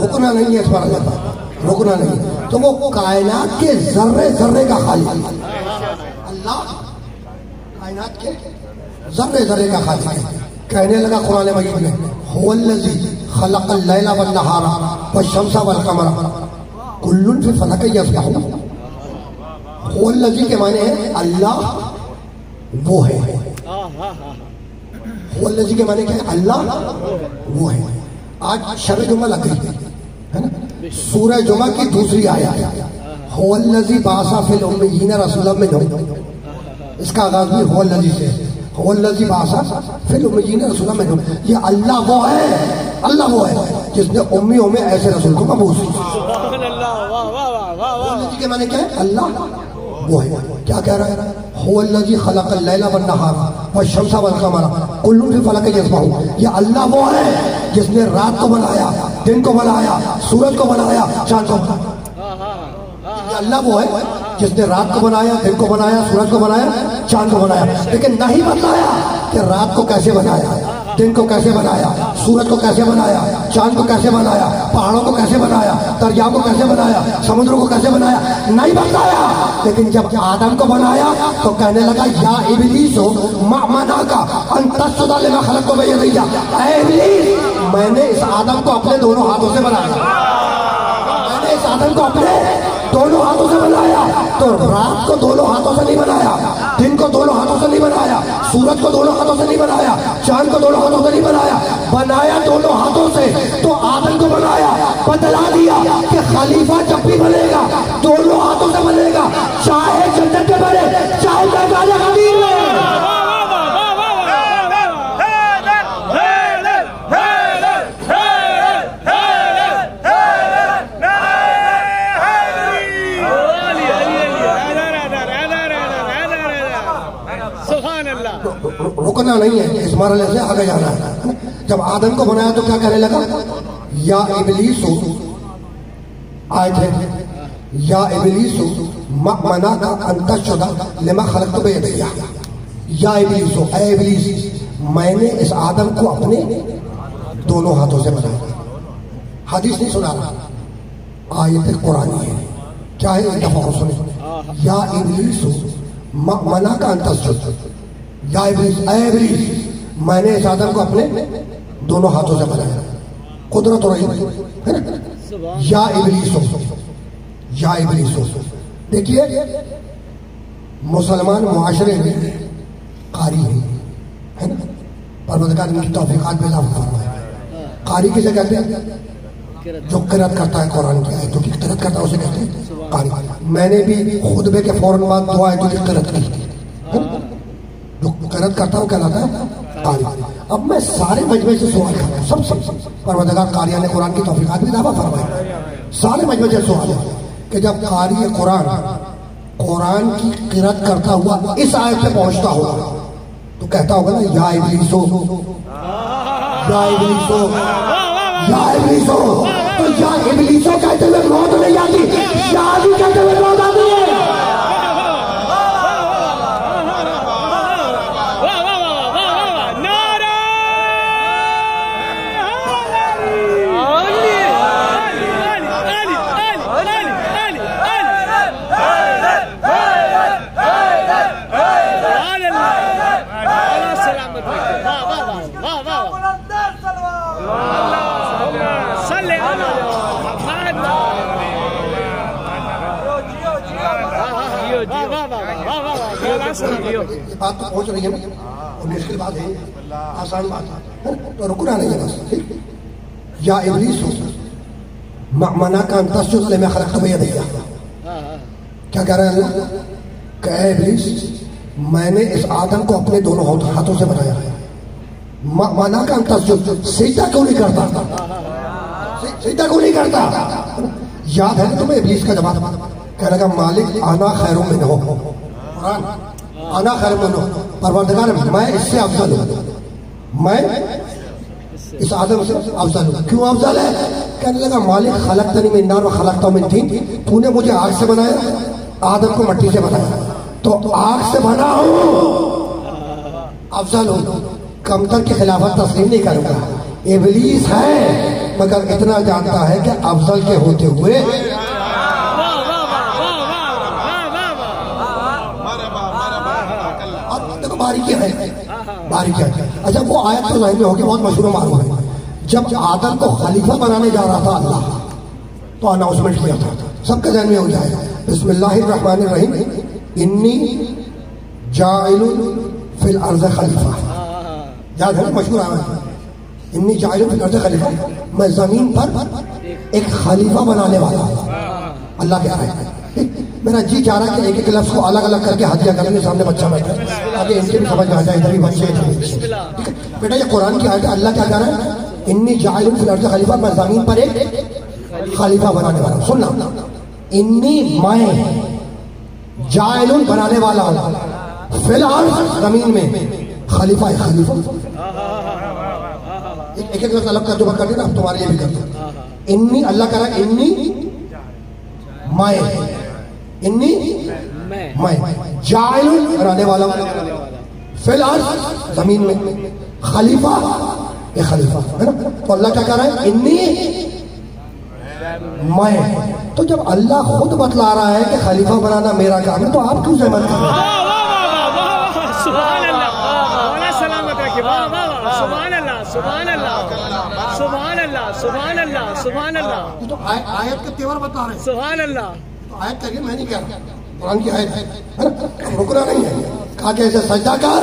रुकना नहीं है सुभान अल्लाह रुकना नहीं तो वो कायनात के जर्रे जर्रे का खालिक अल्लाह कायनात के जर्रे जर्रे का खालिक कहने लगा कुरान मजीद में हुवल्लजी खलक लैला वन नहारा व शमसा वल कमर कुल्लुन फी फलक यसबहु हुवल्लजी के माने है अल्लाह वो है। हाँ हाँ हाँ हुवल्लज़ी के माने क्या है अल्लाह वो है। आज शब जुमा लग रही है ना? सूरह जुमा की दूसरी आयत हुवल्लज़ी बासा फिल रसूलन मिनहुम इसका आगाज़ भी हुवल्लज़ी से है। हुवल्लज़ी बासा फिल रसूलन मिनहुम ये अल्लाह वो है अल्लाह वो है जिसने उम्मियों में ऐसे रसूल को मबूस किया। अल्लाह वाह वाह वाह वाह वाह। हुवल्लज़ी के माने क्या है अल्लाह। वो है क्या कह रहा है? हुवल्लज़ी खलक़ल लैला वन नहारा। वश-शम्सा वल कमरा। कुल्लुन फ़ी फलक यस्बहून ये अल्लाह वो है जिसने रात को बनाया, दिन को बनाया, सूरज को बनाया, चाँद को ये अल्लाह वो है जिसने रात को बनाया, दिन को बनाया, सूरज को बनाया, चाँद को बनाया। लेकिन नहीं बताया कि रात को कैसे बनाया। दिन को कैसे बनाया सूरज को कैसे बनाया चाँद को कैसे बनाया पहाड़ों को कैसे बनाया दरिया को कैसे बनाया समुद्र को कैसे बनाया नहीं बताया। लेकिन जब आदम को बनाया तो कहने लगा, या इबलीस हो मना का अंतस्तुदा लेना खलक को भैया मैंने इस आदम को अपने दोनों हाथों से बनाया। आदम को अपने दोनों हाथों से बनाया। तो रात को दोनों हाथों से नहीं बनाया। दिन को दोनों हाथों से नहीं बनाया। सूरज को दोनों हाथों से नहीं बनाया। चाँद को दोनों हाथों से नहीं बनाया। बनाया दोनों हाथों से। तो आदम को बनाया। बदला दिया कि खलीफा जब भी बनेगा, दोनों हाथों से बनेगा। चाहे जन्नत में बने चाहे में। रुकना नहीं है, इस मरहले से आगे जाना है। जब आदम को बनाया तो क्या कहने लगा? या इबलीस, आए थे। या इबलीस मना का अंतर शुदा लिमा खलक तो बेदिया या इबलीस इबलीस, मैंने इस आदम को अपने दोनों हाथों से बनाया। हदीस नहीं सुना रहा। आयत कुरान है। क्या है एक दफ़ा सुने? या इबलीस मना का अंतर शुदा या इबलीस मैंने इस आदम को अपने दोनों हाथों से बनाया। कुदरत रही है या इबलीस हो, या इबलीस हो। देखिए, मुसलमान मुआशरे में कारी है है ना? परवदगार इनकी तौफीकात में कारी किसे कहते हैं? जो किरत करता है कुरान की आयतों की किरत करता है, उसे कहते हैं कारी। मैंने भी खुदबे के फ़ौरन बाद दो आयतों की किरत की जो करत हूँ कहलाता है कारी। अब मैं सारे मजमे से सवाल करता हूँ। सबसे परवदगार कारिया ने कुरान की तौफीकात में दावा फरमाया सारे मजमे से सवाल है कि जब कारी कुरान कुरान की किरत करता हुआ इस आयत पे पहुँचता होगा तो कहता होगा ना, या इबलीसो। या इबलीसो। या इबलीसो। तो या इबलीसो कहते हुए मौत नहीं आती, या भी कहते हुए मौत आती है वाह वाह वाह वाह वाह वाह नारा अली अली अली अली अली अली अल्लाह सलामत रखे वाह वाह वाह वाह वाह सल्ले अला मोहम्मद जियो जी वाह वाह वाह वाह वाह अल्लाह सलामत रखे ये बात तो पहुँच रही है ना? और मुश्किल बात है। आसान बात है। तो रुकना नहीं है बस? या इबलीस हो। मना का अंतस्जुद में खलक तो भैया भैया क्या कह रहा है अल्लाह? कह इबलीस, मैंने इस आदम को अपने दोनों हाथों से बनाया। है मना का अंतस्जुद सीधा क्यों नहीं करता? सीधा क्यों नहीं करता? याद है तुम्हें इबलीस का जवाब कह लगा, मालिक आना खैरों में न हो। कुरान आना खैर मनो। परवरदिगार मैं इससे अफजल हूँ। मैं इस आदम से अफजल हूँ। क्यों अफजल है? कहने लगा, मालिक खलक तनी में नार खलक तो में थी। तूने मुझे आग से बनाया, आदम को मट्टी से बनाया। तो आग से बना हूँ। अफजल हूँ। कमतर के खिलाफत तस्लीम नहीं करूँगा। इबलीस है, मगर इतना जानता है कि अफजल के होते हुए है बारीकी है। अच्छा वो आयत तो जहन में होगी, बहुत मशहूर मालूम है। जब आदम को खलीफा बनाने जा रहा था अल्लाह तो अनाउंसमेंट किया था। सबके जहन में हो जाएगा बिस्मिल्लाहिर्रहमानिर्रहीम। इन्नी जाइलुन फिल अर्ज़ खलीफा। याद है मशहूर आयत? इन्नी जाइलुन फिल अर्ज़ खलीफा। मैं ज़मीन पर एक खलीफा बनाने वाला अल्लाह रहा है। मेरा जी चाह रहा है कि एक एक लफ्ज को अलग अलग करके हदिया करने सामने बच्चा बैठा ताकि इनके भी समझ में आ जाए, इधर भी बच्चे बेटा, ये कुरान की आयत अल्लाह क्या कह रहा है? इन्नी जाहिल फिल अर्ज़ खलीफा, मैं ज़मीन पर एक खलीफा बनाने वाला हूँ। सुनना इन्नी मैं जायलुन बनाने वाला हूँ। फ़िलहाल ज़मीन में खलीफा है, खलीफा। एक एक अलग कर जो कर देना अब तुम्हारे लिए भी कर दो इन्नी अल्लाह कह रहा है, इन्नी मैं इन्नी मैं मैं जायलुन बनाने वाला हूँ। फ़िलहाल ज़मीन में खलीफा ये खलीफा है ना? तो अल्लाह क्या कह रहा है? इन्नी मैं। तो जब अल्लाह खुद बतला रहा है कि खलीफा बनाना मेरा काम है तो आप क्यों सहमत कर रहे हैं? सुभान अल्लाह सुभान अल्लाह सुभान अल्लाह तो आयत के तेवर बता रहे हैं। सुभान अल्लाह आयत करिए मैं नहीं कह रहा। कुरान की आयत है। रुकना नहीं है। कहा कि ऐसे सजदा कर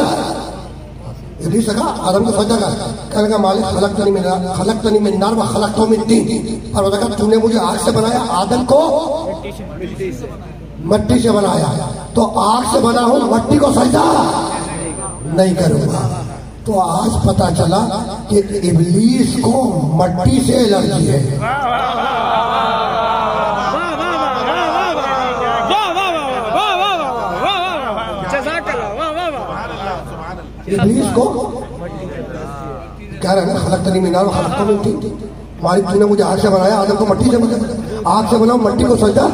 ये नहीं सका आदम को सजदा कर कहने का मालिक, खलक तनी मिन खलक तनी मिन नार व खलक तो तीन और बताया तूने मुझे आग से बनाया, आदम को मट्टी से बनाया। तो आग से बना हूँ, मट्टी को सजदा नहीं करूँगा। तो आज पता चला कि इबलीस को मट्टी से एलर्जी है। वाह इबलीस को? कह रहे हैं ना खलक तरी मीनार खलक को मिट्टी मालिक तूने मुझे आग से बनाया, आदम को मट्टी से बनाया आग से बनाओ मट्टी को सजा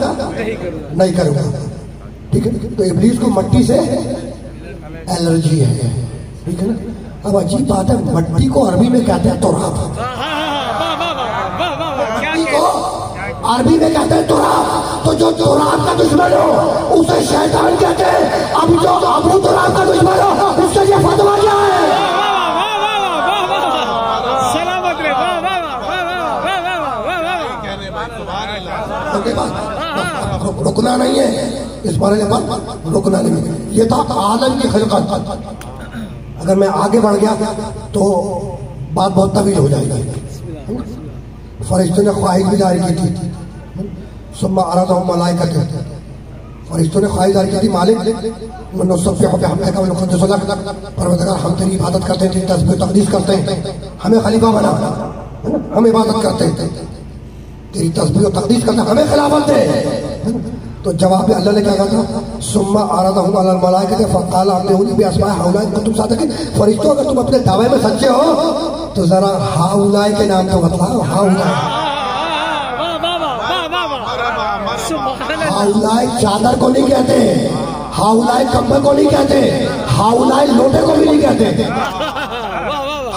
नहीं करूँगा। ठीक है? तो इबलीस को मट्टी से एलर्जी है। ठीक है ना? अब अजीब बात है, मट्टी को अरबी में कहते हैं वाह अरबी में कहते हैं तुरा तो जो तुरा का दुश्मन हो, उसे शैतान कहते हैं। अब जो अबू तुरा का दुश्मन हो, उससे ये फतवा क्या है? रुकना नहीं है। इस बारे पर रुकना नहीं है। ये था आलम की खलकत अगर मैं आगे बढ़ गया तो बात बहुत तवील हो जाएगी। फरिश्तों ने ख्वाहिश भी जारी की थी। सुम्मा आरा था मलाई करते फरिश्तों ने ख्वाहिश जारी की थी मालिक? मनो सब पे हमने का परवतगार हम तेरी इबादत करते थे तस्बीर तकदीस करते हैं। हमें खलीफा बना। है हम इबादत करते हैं। तेरी तस्बीर और तकदीस करना हमें खिलाफत दे। तो जवाब में अल्लाह ने क्या कहा था? सुम्मा आरदा हूँ अल मलाइका के फकाल आते हो भी असमाए हाउलाई को तुम साथ फरिश्तों, अगर तुम अपने दावे में सच्चे हो तो जरा हाउलाई के नाम तो बतलाओ। हाउलाई हाउलाई चादर को नहीं कहते हाउलाई कंबल को नहीं कहते हाउलाई लोटे को भी नहीं कहते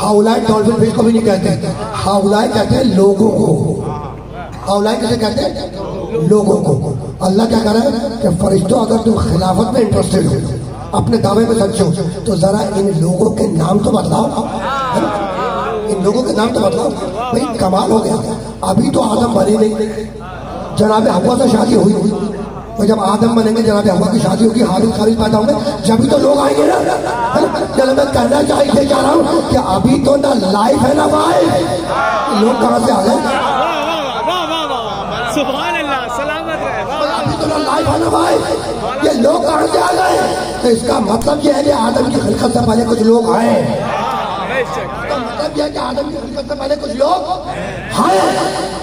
हाउलाई डॉल्फिन फ़िश को भी नहीं कहते हाउलाई कहते हैं लोगों को। हाउलाई कैसे कहते हैं? लोगों को। अल्लाह क्या कर रहा है कि फरिश्तों, अगर तुम खिलाफत में इंटरेस्टेड हो, अपने दावे में सच्चे हो तो जरा इन लोगों के नाम तो बतलाओ। ना? इन लोगों के नाम तो बतलाओ। भाई, कमाल हो गया। अभी तो आदम बने नहीं। जनाब हवा से शादी हुई हुई। तो जब आदम बनेंगे जनाब हवा की शादी होगी हालिद खालिद पैदा होंगे जब तो लोग आएँगे ना। चलो मैं कहना चाहिए जा रहा हूँ कि अभी तो ना लाइफ है ना वाइफ लोग कहाँ से आ गए? तो है ये लोग कहाँ से आ गए? तो इसका मतलब यह है कि आदम की खिलकत से पहले कुछ लोग आए। तो मतलब यह है कि आदम की खिलकत से पहले कुछ लोग? आए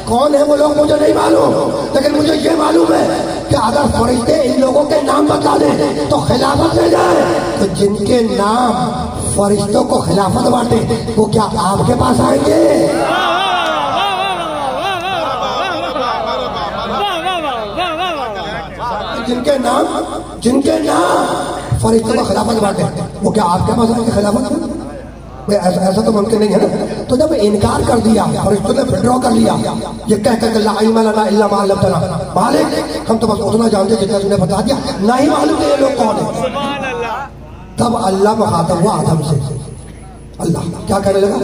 कौन है वो लोग? मुझे नहीं मालूम। लेकिन मुझे ये मालूम है कि अगर फरिश्ते इन लोगों के नाम बता दें तो खिलाफत में जाए। तो जिनके नाम फरिश्तों को खिलाफत बांटे, वो क्या आपके पास आएँगे? जिनके नाम जिनके नाम फरिश्तों को खिलाफत बांटे, वो क्या आपके पास आएँगे खिलाफत? ऐसा ऐसा तो मुमकिन नहीं है ना। तो जब इनकार कर दिया फरिश्तों ने विड्रॉ कर लिया ये कह कह ला इल्मा लना इल्ला मा अल्लमतना मालिक हम तो बस उतना जानते जितना तुमने बता दिया। नहीं मालूम ये लोग कौन है। तब अल्लाह मुखातब हुआ आदम से। अल्लाह क्या कहने लगा?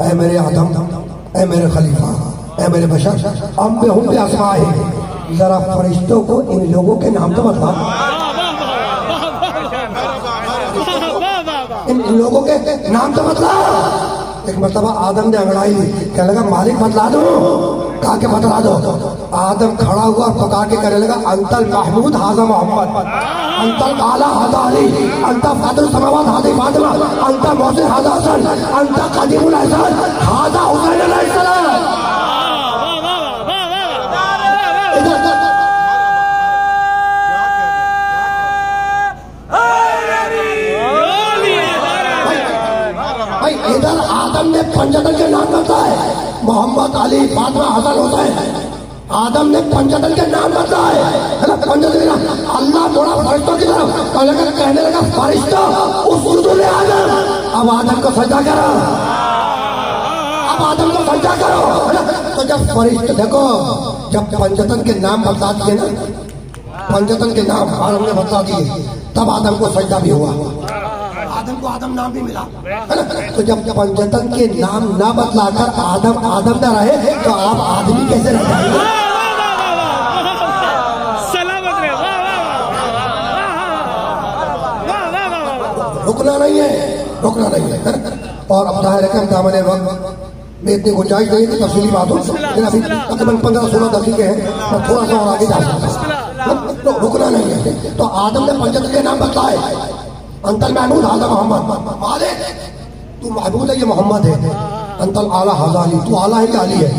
ऐ मेरे आदम ऐ मेरे खलीफा ऐ मेरे बशर अब मैं हूँ भी आसमा है जरा फरिश्तों को इन लोगों के नाम तो बता वाह वाह वाह इन, लोगों के नाम तो बतला। एक मरतबा आदम ने अंगड़ाई ली। कहने लगा मालिक बतला दो। कहा के बतला दो। आदम खड़ा हुआ पका के कहने लगा अंतल महमूद हाजा मोहम्मद। अंतल आला हाजा अली। अंता फादर समावाद हादी फातिमा। अंता मोहसिन हाजा हसन। अंता कदीमुल हसन। हाजा हुसैन अलैहि पंचतन के नाम बताए मोहम्मद अली फातिमा हसन हुसैन। आदम ने पंचतन के नाम बताए है। पंचतन अल्लाह थोड़ा फरिश्तों की तरफ़। कहने लगा, फरिश्ता, उस उर्दू ने आदम अब आदम को सजा करो। अब आदम को सजा करो। तो जब फरिश्ते, देखो, जब पंचतन के नाम बता दिए ना पंचतन के नाम आदम ने बता दिए, तब आदम को सजदा भी हुआ। आदम को आदम नाम भी मिला। तो जब पंचतन के नाम ना बतलाकर आदम आदम न रहे तो आप आदमी कैसे रह रुकना नहीं है, रुकना नहीं है। और अब ज़ाहिर है दामन वक्त में इतनी गुंजाइश नहीं है तफसीली बात हो लेकिन अभी तकरीबन पंद्रह सोलह दकीके हैं मैं थोड़ा सा और आगे जा सकता हूँ। तो रुकना नहीं है। तो आदम ने पंचतन के नाम बताए अंतल महमूद हाजा मोहम्मद। मालिक तू महमूद है ये मोहम्मद है? अंतल आला हाजा अली, तू आला है अली है?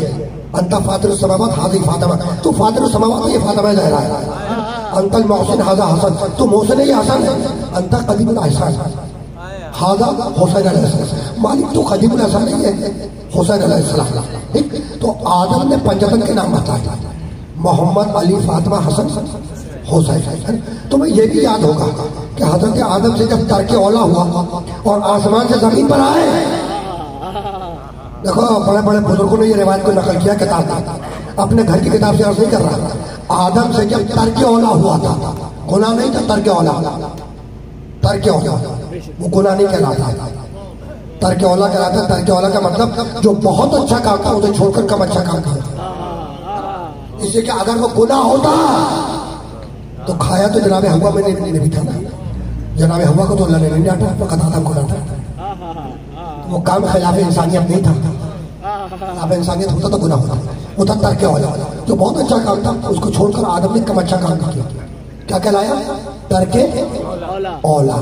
अंता फातिर समावत, हाजी फातिमा। तू फातिर समावत ये फातिमा जहरा है। अंतल मोहसिन हाजा हसन, तू मोहसिन है ये हसन? है अंता कदीम एहसान हाजा हुसैन मालिक तो खदीम हसन नहीं है हुसैन ठीक? तो आदम ने पंचतन के नाम बताए। मोहम्मद अली फातिमा हसन। हुसैन तुम्हें यह भी याद होगा कि हज़रत आदम से जब तरके औला हुआ और आसमान से ज़मीन पर आए, देखो बड़े बड़े बुज़ुर्गों ने ये रिवायत को नकल किया किताब अपने घर की किताब से अर्ज़ कर रहा। आदम से जब तरके औला हुआ था गुना नहीं था तरके औला। तरके औला। वो गुना नहीं कहलाता। तरके औला कहलाता तरके औला का मतलब जो बहुत अच्छा काम था, उसे छोड़कर कम अच्छा काम किया इसलिए अगर वो गुना होता तो खाया तो जनाब हवा में नहीं, नहीं था। ना जनाब हवा को तो अल्लाह ने नहीं डांटा वो कथा को डांटा वो काम खिलाफ इंसानियत नहीं था। खिलाफ इंसानियत होता तो गुना होता। वो था तर्क औला जो बहुत अच्छा काम था। उसको छोड़कर आदम ने कम अच्छा काम किया। क्या कहलाया? तर्के औला।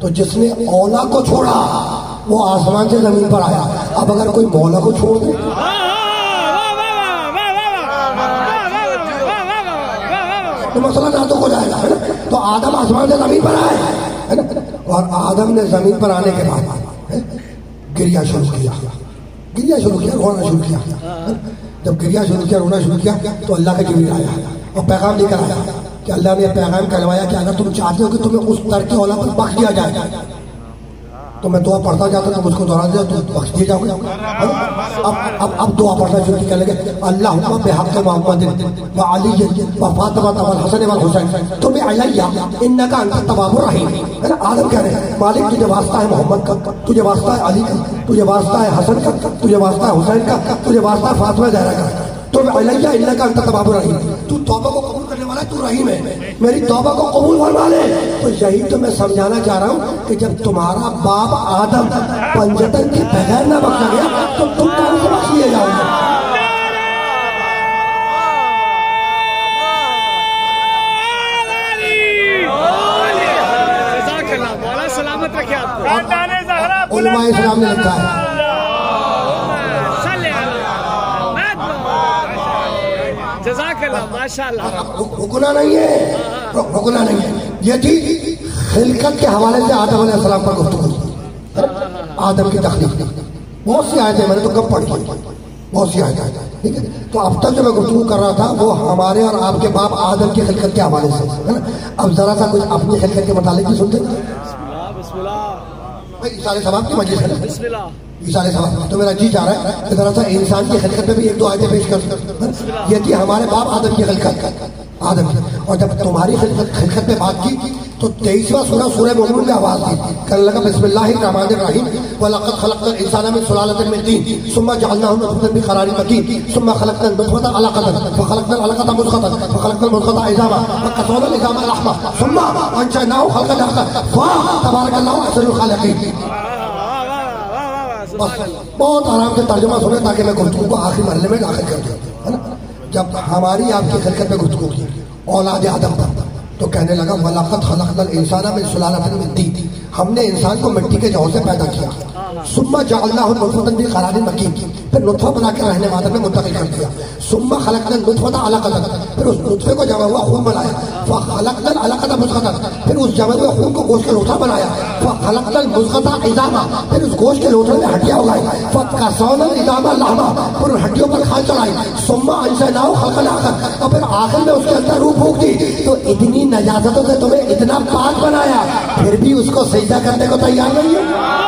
तो जिसने औला को छोड़ा वो आसमान से ज़मीन पर आया। अब अगर कोई मौला को छोड़ दे तो मसला नाजुक हो जाएगा, है ना? तो आदम आसमान से ज़मीन पर आए और आदम ने ज़मीन पर आने के बाद गिरिया शुरू किया। गिरिया शुरू किया, रोना शुरू किया जब गिरिया शुरू किया, रोना शुरू किया तो अल्लाह का ज़मीन आया। और पैगाम लेकर आया कि अल्लाह ने पैगाम करवाया कि अगर तुम चाहते हो कि तुम्हें उस तरह की औलाद पर बख्श दिया जाए तो मैं दुआ पढ़ता जाता तुम उसको दोहरा दिया तो बख्श दिए जाओगे अब अब अब दुआ पढ़ना शुरू किया लगे अल्लाह बेहक मोहम्मद व अली व फातिमा हसन, व हुसैन। तुम्हें अलैया इन्नका अंत तवाबुर रहीम। है ना? आदम कह रहे हैं, मालिक, तुझे वास्ता है मोहम्मद का, तुझे वास्ता है अली का, तुझे वास्ता है हसन का, तुझे वास्ता है हुसैन का, तुझे वास्ता है फातिमा जहरा का। इन्नका अंत तवाबुर रहीम। तू तौबा को कबूल करने वाला है तू रहीम है। मेरी तौबा को कबूल फरमा ले। तो यही तो मैं समझाना चाह रहा हूँ कि जब तुम्हारा बाप आदम पंजतन के बगैर ना बख्शा गया तो तुम कहाँ से बख्श लिए जाओगे? सलामत रखे आपको। खानदान जहरा उलमा इस्लाम ने लिखा है। माशाल्लाह। रुकना नहीं है। रुकना नहीं है। ये थी खिलकत के हवाले से आदम अलैहिस्सलाम पर गुफ्तगू। आदम की तकलीफ़ बहुत सी आयतें मैंने तो कब पढ़? पढ़ी बहुत सी आयतें। ठीक है? तो अब तक जो मैं गुफ्तगू कर रहा था वो हमारे और आपके बाप आदम की खिलकत के हवाले से है ना? अब जरा सा कुछ अपनी खिलकत के मतलब भी सुनते। भाई इशारे सवाब की मस्जिद है बिस्मिल्लाह इशारे सवाब तो मेरा जी जा रहा है कि दरअसल इंसान की खिलकत में भी एक दो आयतें पेश कर ये थी हमारे बाप आदम की खिलकत आदम, और जब तुम्हारी खिलकत खिलकत में बात की तो तेईसवा सूरह सूरह मोमिन में आवाज़ दी कहने लगा बिस्मिल्लाहिर रहमानिर रहीम व लक़द खलक़नल इंसाना मिन सुलालतिन मिन तीन, सुम्मा जअलनाहु नutfatan fi qararin makin सुम्मा खलक़नल नुतफता अलक़तन फखलक़नल अलक़ता मुज़ग़तन फखलक़नल मुज़ग़ता इज़ामा फकसवना इज़ामा लहमा सुम्मा अंशअनाहु खल्क़न आखर वाह, तबारकल्लाहु अहसनुल खालिकीन। बस बहुत आराम से तर्जुमा सुने ताकि मैं गुफ्तगू को आखिरी मरले में दाखिल कर दिया है ना? जब हमारी आपकी खिलकत में गुफ्तगू की औलाद आदम पर तो कहने लगा, वलाकत खलकल इंसाना में सुलाना में दी हमने इंसान को मिट्टी के जौ से पैदा किया। सुम्मा जालना नुतफतन भी खरानी मकीन फिर नुतफा बना के रहने वादर में मुंतकिल कर दिया। सुम्मा खलकल नुतफता अलकतन फिर उस नुतफे को जमा हुआ खून बनाया। फखलकल अलकता मुस्कतन फिर उस जमे हुए खून को गोश्त के लोथा बनाया। फखलकल मुस्कता इजामा फिर उस गोश्त के लोथे में हड्डियाँ उगाई। फकसौनल इजामा लामा। फिर हड्डियों पर खाल चढ़ाई। सुम्मा अंशनाओ खलकल आखर और फिर आखिर में उसके अंदर रूह फूक दी। तो इतनी नजाजतों से तुम्हें इतना पाक बनाया। फिर भी उसको सजदा करने को तैयार नहीं है?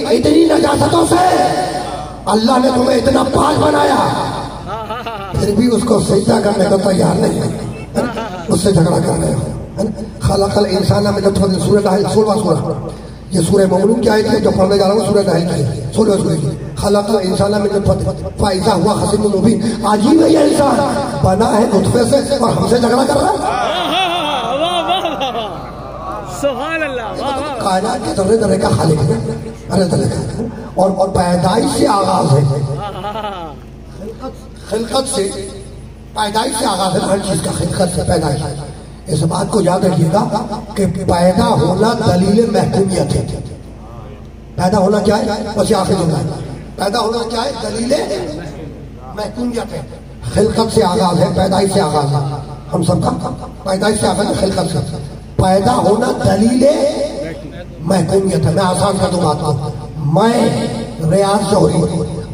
भाई, इतनी नजाकतों से अल्लाह ने तुम्हें इतना पाक बनाया। फिर भी उसको सजदा करने को तैयार नहीं है। उससे झगड़ा कर रहे हो खलकल इंसान में नतफत सूरह नाहल सोलवा सूरह। ये सूरह मोमिन की आयत है, जो पढ़ने जा रहा हूँ सूरह नाहल की सोलवा सूरह की। खलकल इंसान में नतफत फाइजा हुआ हसीन मुबीन अजीब है इंसान। बना है नुतफे से और हमसे झगड़ा कर रहा है। कायनात के तरह तरह का खालिक है। अरे तरह का। और और पैदाइश से आगाज़ है। खिलकत से, पैदाइश से आगाज़ है। हर चीज़ का खिलकत से पैदाइश इस बात को याद रखिएगा कि पैदा होना दलील महकूमियत है। पैदा होना क्या है? बस आखिर जुमला। है पैदा होना क्या है? दलील महकूमियत है। खिलकत से आगाज़ है, पैदाइश से आगाज़ है। हम सबका पैदाइश से आगाज़ है, खिलकत से। पैदा होना दलील महकूमियत है मैं आसान कर दूँ बात मैं रियाज जौहरी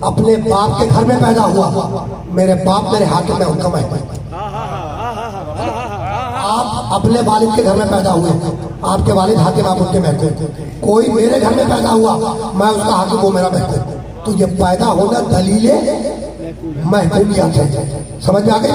अपने बाप के घर में पैदा हुआ। मेरे बाप मेरे हाथ में उनका महकूम आप अपने वालिद के घर में पैदा हुए। आपके वालिद हाकिम आप उनके महकूम कोई मेरे घर में पैदा हुआ, मैं उसका हाकिम वो मेरा महकूम तो ये पैदा होना दलील महकूमियत है समझ में आ गई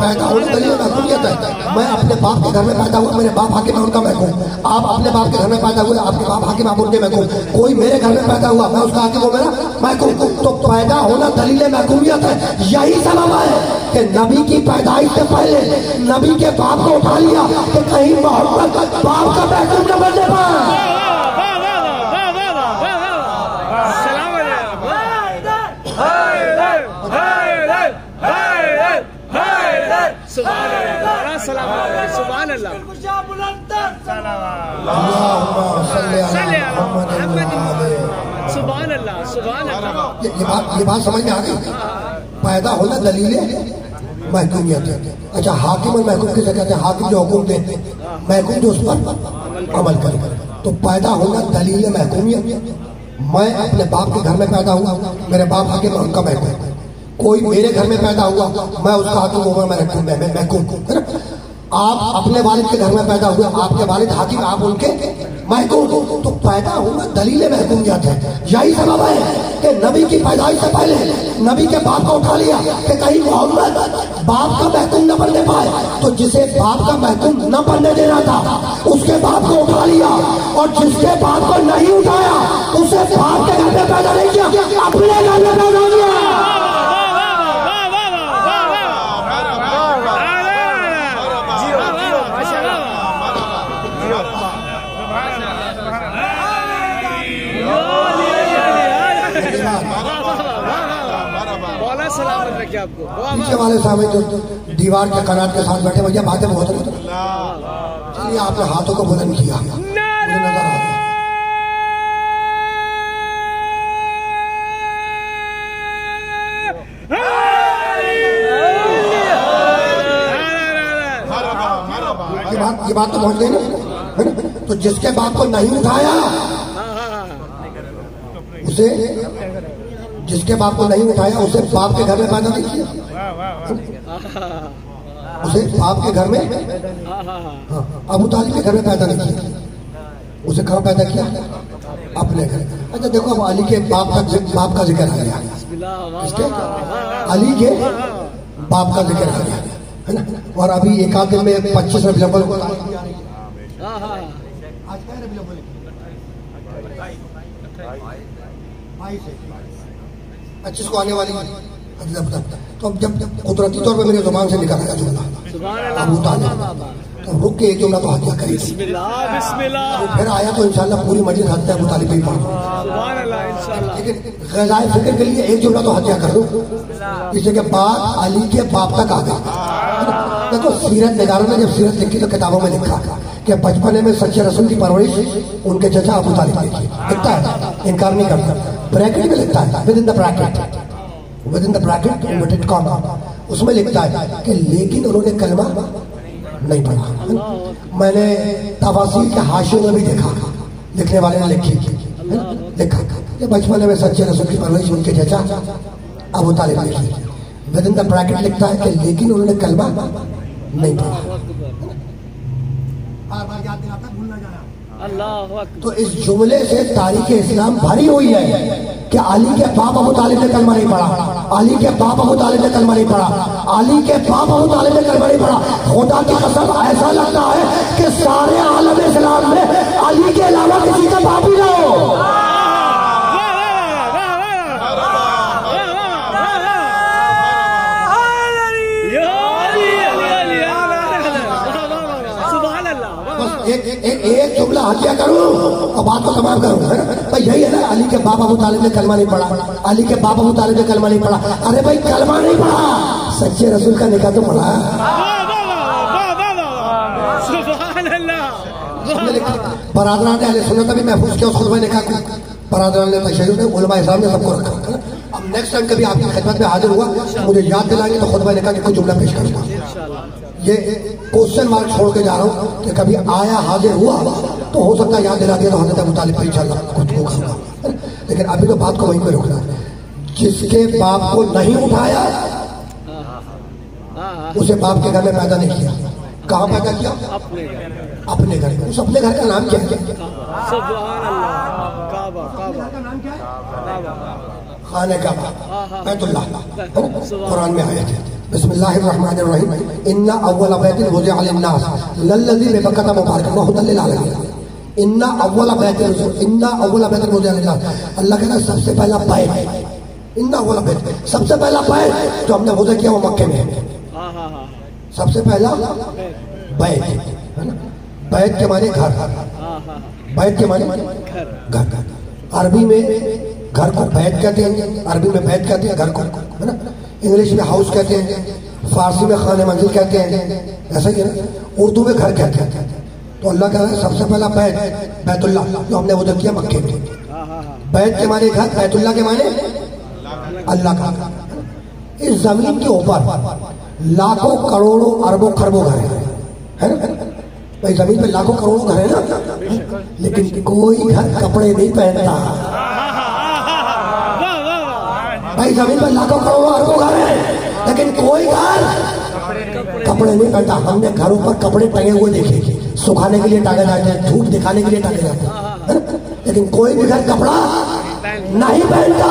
पैदा होना दलील महकूमियत है? मैं अपने बाप के घर में पैदा हुआ, मेरे बाप हाकिम है उनका महकूम आप अपने बाप के घर में पैदा हुए, आपके बाप हाकिम आप उनके महकूम कोई मेरे घर में पैदा हुआ, मैं उसका हाकिम वो मेरा महकूम तो पैदा होना दलील महकूमियत है। यही सबब है कि नबी की पैदाइश से पहले नबी के बाप को उठा लिया कि कहीं मोहम्मद बाप का महकूम न बनने पाए। ये बात ये बात समझ में आ गई पैदा होना दलील महकूमियत है अच्छा हाकिम और महकूम किसे कहते हैं हाकिम जो हुक्म दे महकूम जो उस पर अमल करे। तो पैदा होना दलील महकूमियत मैं अपने बाप के घर में पैदा हुआ मेरे बाप हाकिम और उनका महकूम कोई मेरे घर में पैदा हुआ, मैं उसका हाकिम हूँ मैं महकूम मैं मैं महकूम? आप अपने वालिद के घर में पैदा हुए, आपके वालिद हाकिम आप उनके महकूम तो पैदा होना दलील महकूमियत है? यही सबब है कि नबी की पैदाइश से पहले, नबी के बाप को उठा लिया कि कहीं मोहम्मद बाप का महकूम न बनने पाए। तो जिसे बाप का महकूम न बनने देना था, उसके बाप को उठा लिया और जिसके बाप को नहीं उठाया, उसे बाप के घर में पैदा नहीं किया, अपने घर में पैदा किया। आपको। पीछे वाले सामने जो दीवार के कनाट के साथ बैठे भैया बातें बहुत चलिए आपने हाथों को बुलंद किया। ये बात ये बात तो पहुँच गई ना? तो जिसके बाप को नहीं उठाया उसे जिसके बाप को नहीं उठाया, उसे बाप के घर में पैदा नहीं किया। उसे बाप के घर में हाँ अबू तालिब के घर में पैदा नहीं किया। उसे कहाँ पैदा किया? अपने घर। अच्छा देखो, अब अली के बाप का बाप का ज़िक्र आ गया। वाह अली के बाप का ज़िक्र आ गया, है ना? और अभी एक आध दिन में पच्चीस रबी अव्वल को आज क्या रबी पच्चीस को आने वाली तो अब जब कुदरती तौर पर मेरे ज़ुबान से निकल आया जुमला अबू तो रुक के एक जुमला तो हत्या करी थी बिस्मिल्लाह। फिर आया तो इंशाल्लाह पूरी मस्जिद हत्या अबू तालिब पे ही पढ़ सुभान लेकिन गजाए फ़िक्र के लिए एक जुमला तो हत्या कर दो। इसे के बाद अली के बाप तक आ गया। देखो सीरत निगारों ने जब सीरत लिखी तो किताबों में लिखा। कि बचपने में सच्चे रसूल की परवरिश उनके चचा अबू तालिब ने की। लिखता है इनकार नहीं करता। ब्रैकेट में लिखता है within the bracket within the bracket inverted comma उसमें लिखता है कि लेकिन उन्होंने कलमा नहीं पढ़ा। मैंने तफासिर के हाशियों में भी देखा, लिखने वाले ने लिखी? लिखा। कि बचपन में सच्चे रसूल की परवरिश उनके चचा, अबू तालिब की विद इन द ब्रैकेट लिखता है कि लेकिन उन्होंने कलमा नहीं पढ़ा। तो इस जुमले से तारीख इस्लाम भरी हुई है कि अली के बाप अबू तालिब ने कलमा नहीं पढ़ा, अली के बाप अबू तालिब ने कलमा नहीं पढ़ा, अली के बाप अबू तालिब ने कलमा नहीं पढ़ा। खुदा की कसम, ऐसा लगता है कि सारे आलम इस्लाम में अली के अलावा किसी का बाप ही ना हो बस एक एक एक जुमला हत्या करूँ और बात को तमाम करूँ? ना? भाई यही है ना अली के बाप अबू तालिब ने कलमा नहीं पढ़ा। अली के बाप अबू तालिब ने कलमा नहीं पढ़ा। अरे भाई कलमा नहीं पढ़ा। सच्चे रसूल का निकाह तो पढ़ा। बरादरान ने अहले सुन्नत भी महफूज किया उस खुतबा निकाह को बरादरान ने तशय्युद ने उलमा इस्लाम ने सबको रखा। अब नेक्स्ट टाइम कभी आपकी खिदमत में हाजिर हुआ मुझे याद दिलाएँगे तो खुतबा निकाह के कुछ जुमला पेश करूँगा ये क्वेश्चन मार्क छोड़ के जा रहा हूँ कि कभी आया हाजिर हुआ तो हो सकता है याद दिला दिया तो हज़रत अबू तालिब पर इंशाल्लाह खुद को खाऊँगा। लेकिन अभी तो बात को वहीं पे रोकना है। जिसके बाप को नहीं उठाया उसे बाप के घर में पैदा नहीं किया। कहाँ पैदा किया? अपने घर। में। उस अपने घर का नाम क्या है? खाने का? कुरान में आए थे बिस्मिल्लाहिर्रहमानिर्रहीम इन्ना अव्वल बैतिन वुज़िअ लिन्नास लल्लज़ी बिबक्कता मुबारकन व हुदल लिलआलमीन इन्ना अव्वल बैतिन इन्ना अव्वल लिन्नास अल्लाह कहता है सबसे पहला बैत इन्ना अव्वल बैत सबसे पहला बैत जो हमने वज़ू किया वो मक्के में है। हाँ हाँ सबसे पहला बैत। है ना? बैत के माने घर। बैत के माने घर। अरबी में घर को बैत कहते हैं। अरबी में बैत कहते हैं घर को। है ना? इंग्लिश में हाउस कहते हैं, फारसी में खाने मंजिल कहते हैं। ऐसा ही ना? उर्दू में घर कहते हैं। तो अल्लाह का सबसे पहला बैत बैतुल्ला जो हमने उधर किया मक्के में। बैत के माने घर बैतुल्ला के माने अल्लाह का। इस ज़मीन के ऊपर लाखों करोड़ों अरबों खरबों घर हैं। है भाई, ज़मीन पे लाखों करोड़ों घर है ना? लेकिन कोई घर कपड़े नहीं पहनता वाह वाह वाह भाई ज़मीन पर लाखों करोड़ों अरबों घर है। लेकिन कोई घर कपड़े नहीं पहनता। हमने घरों पर कपड़े टंगे हुए देखे। सुखाने के लिए टांगे जाते हैं, धूप दिखाने के लिए टांगे जाते हैं लेकिन कोई भी घर कपड़ा नहीं पहनता।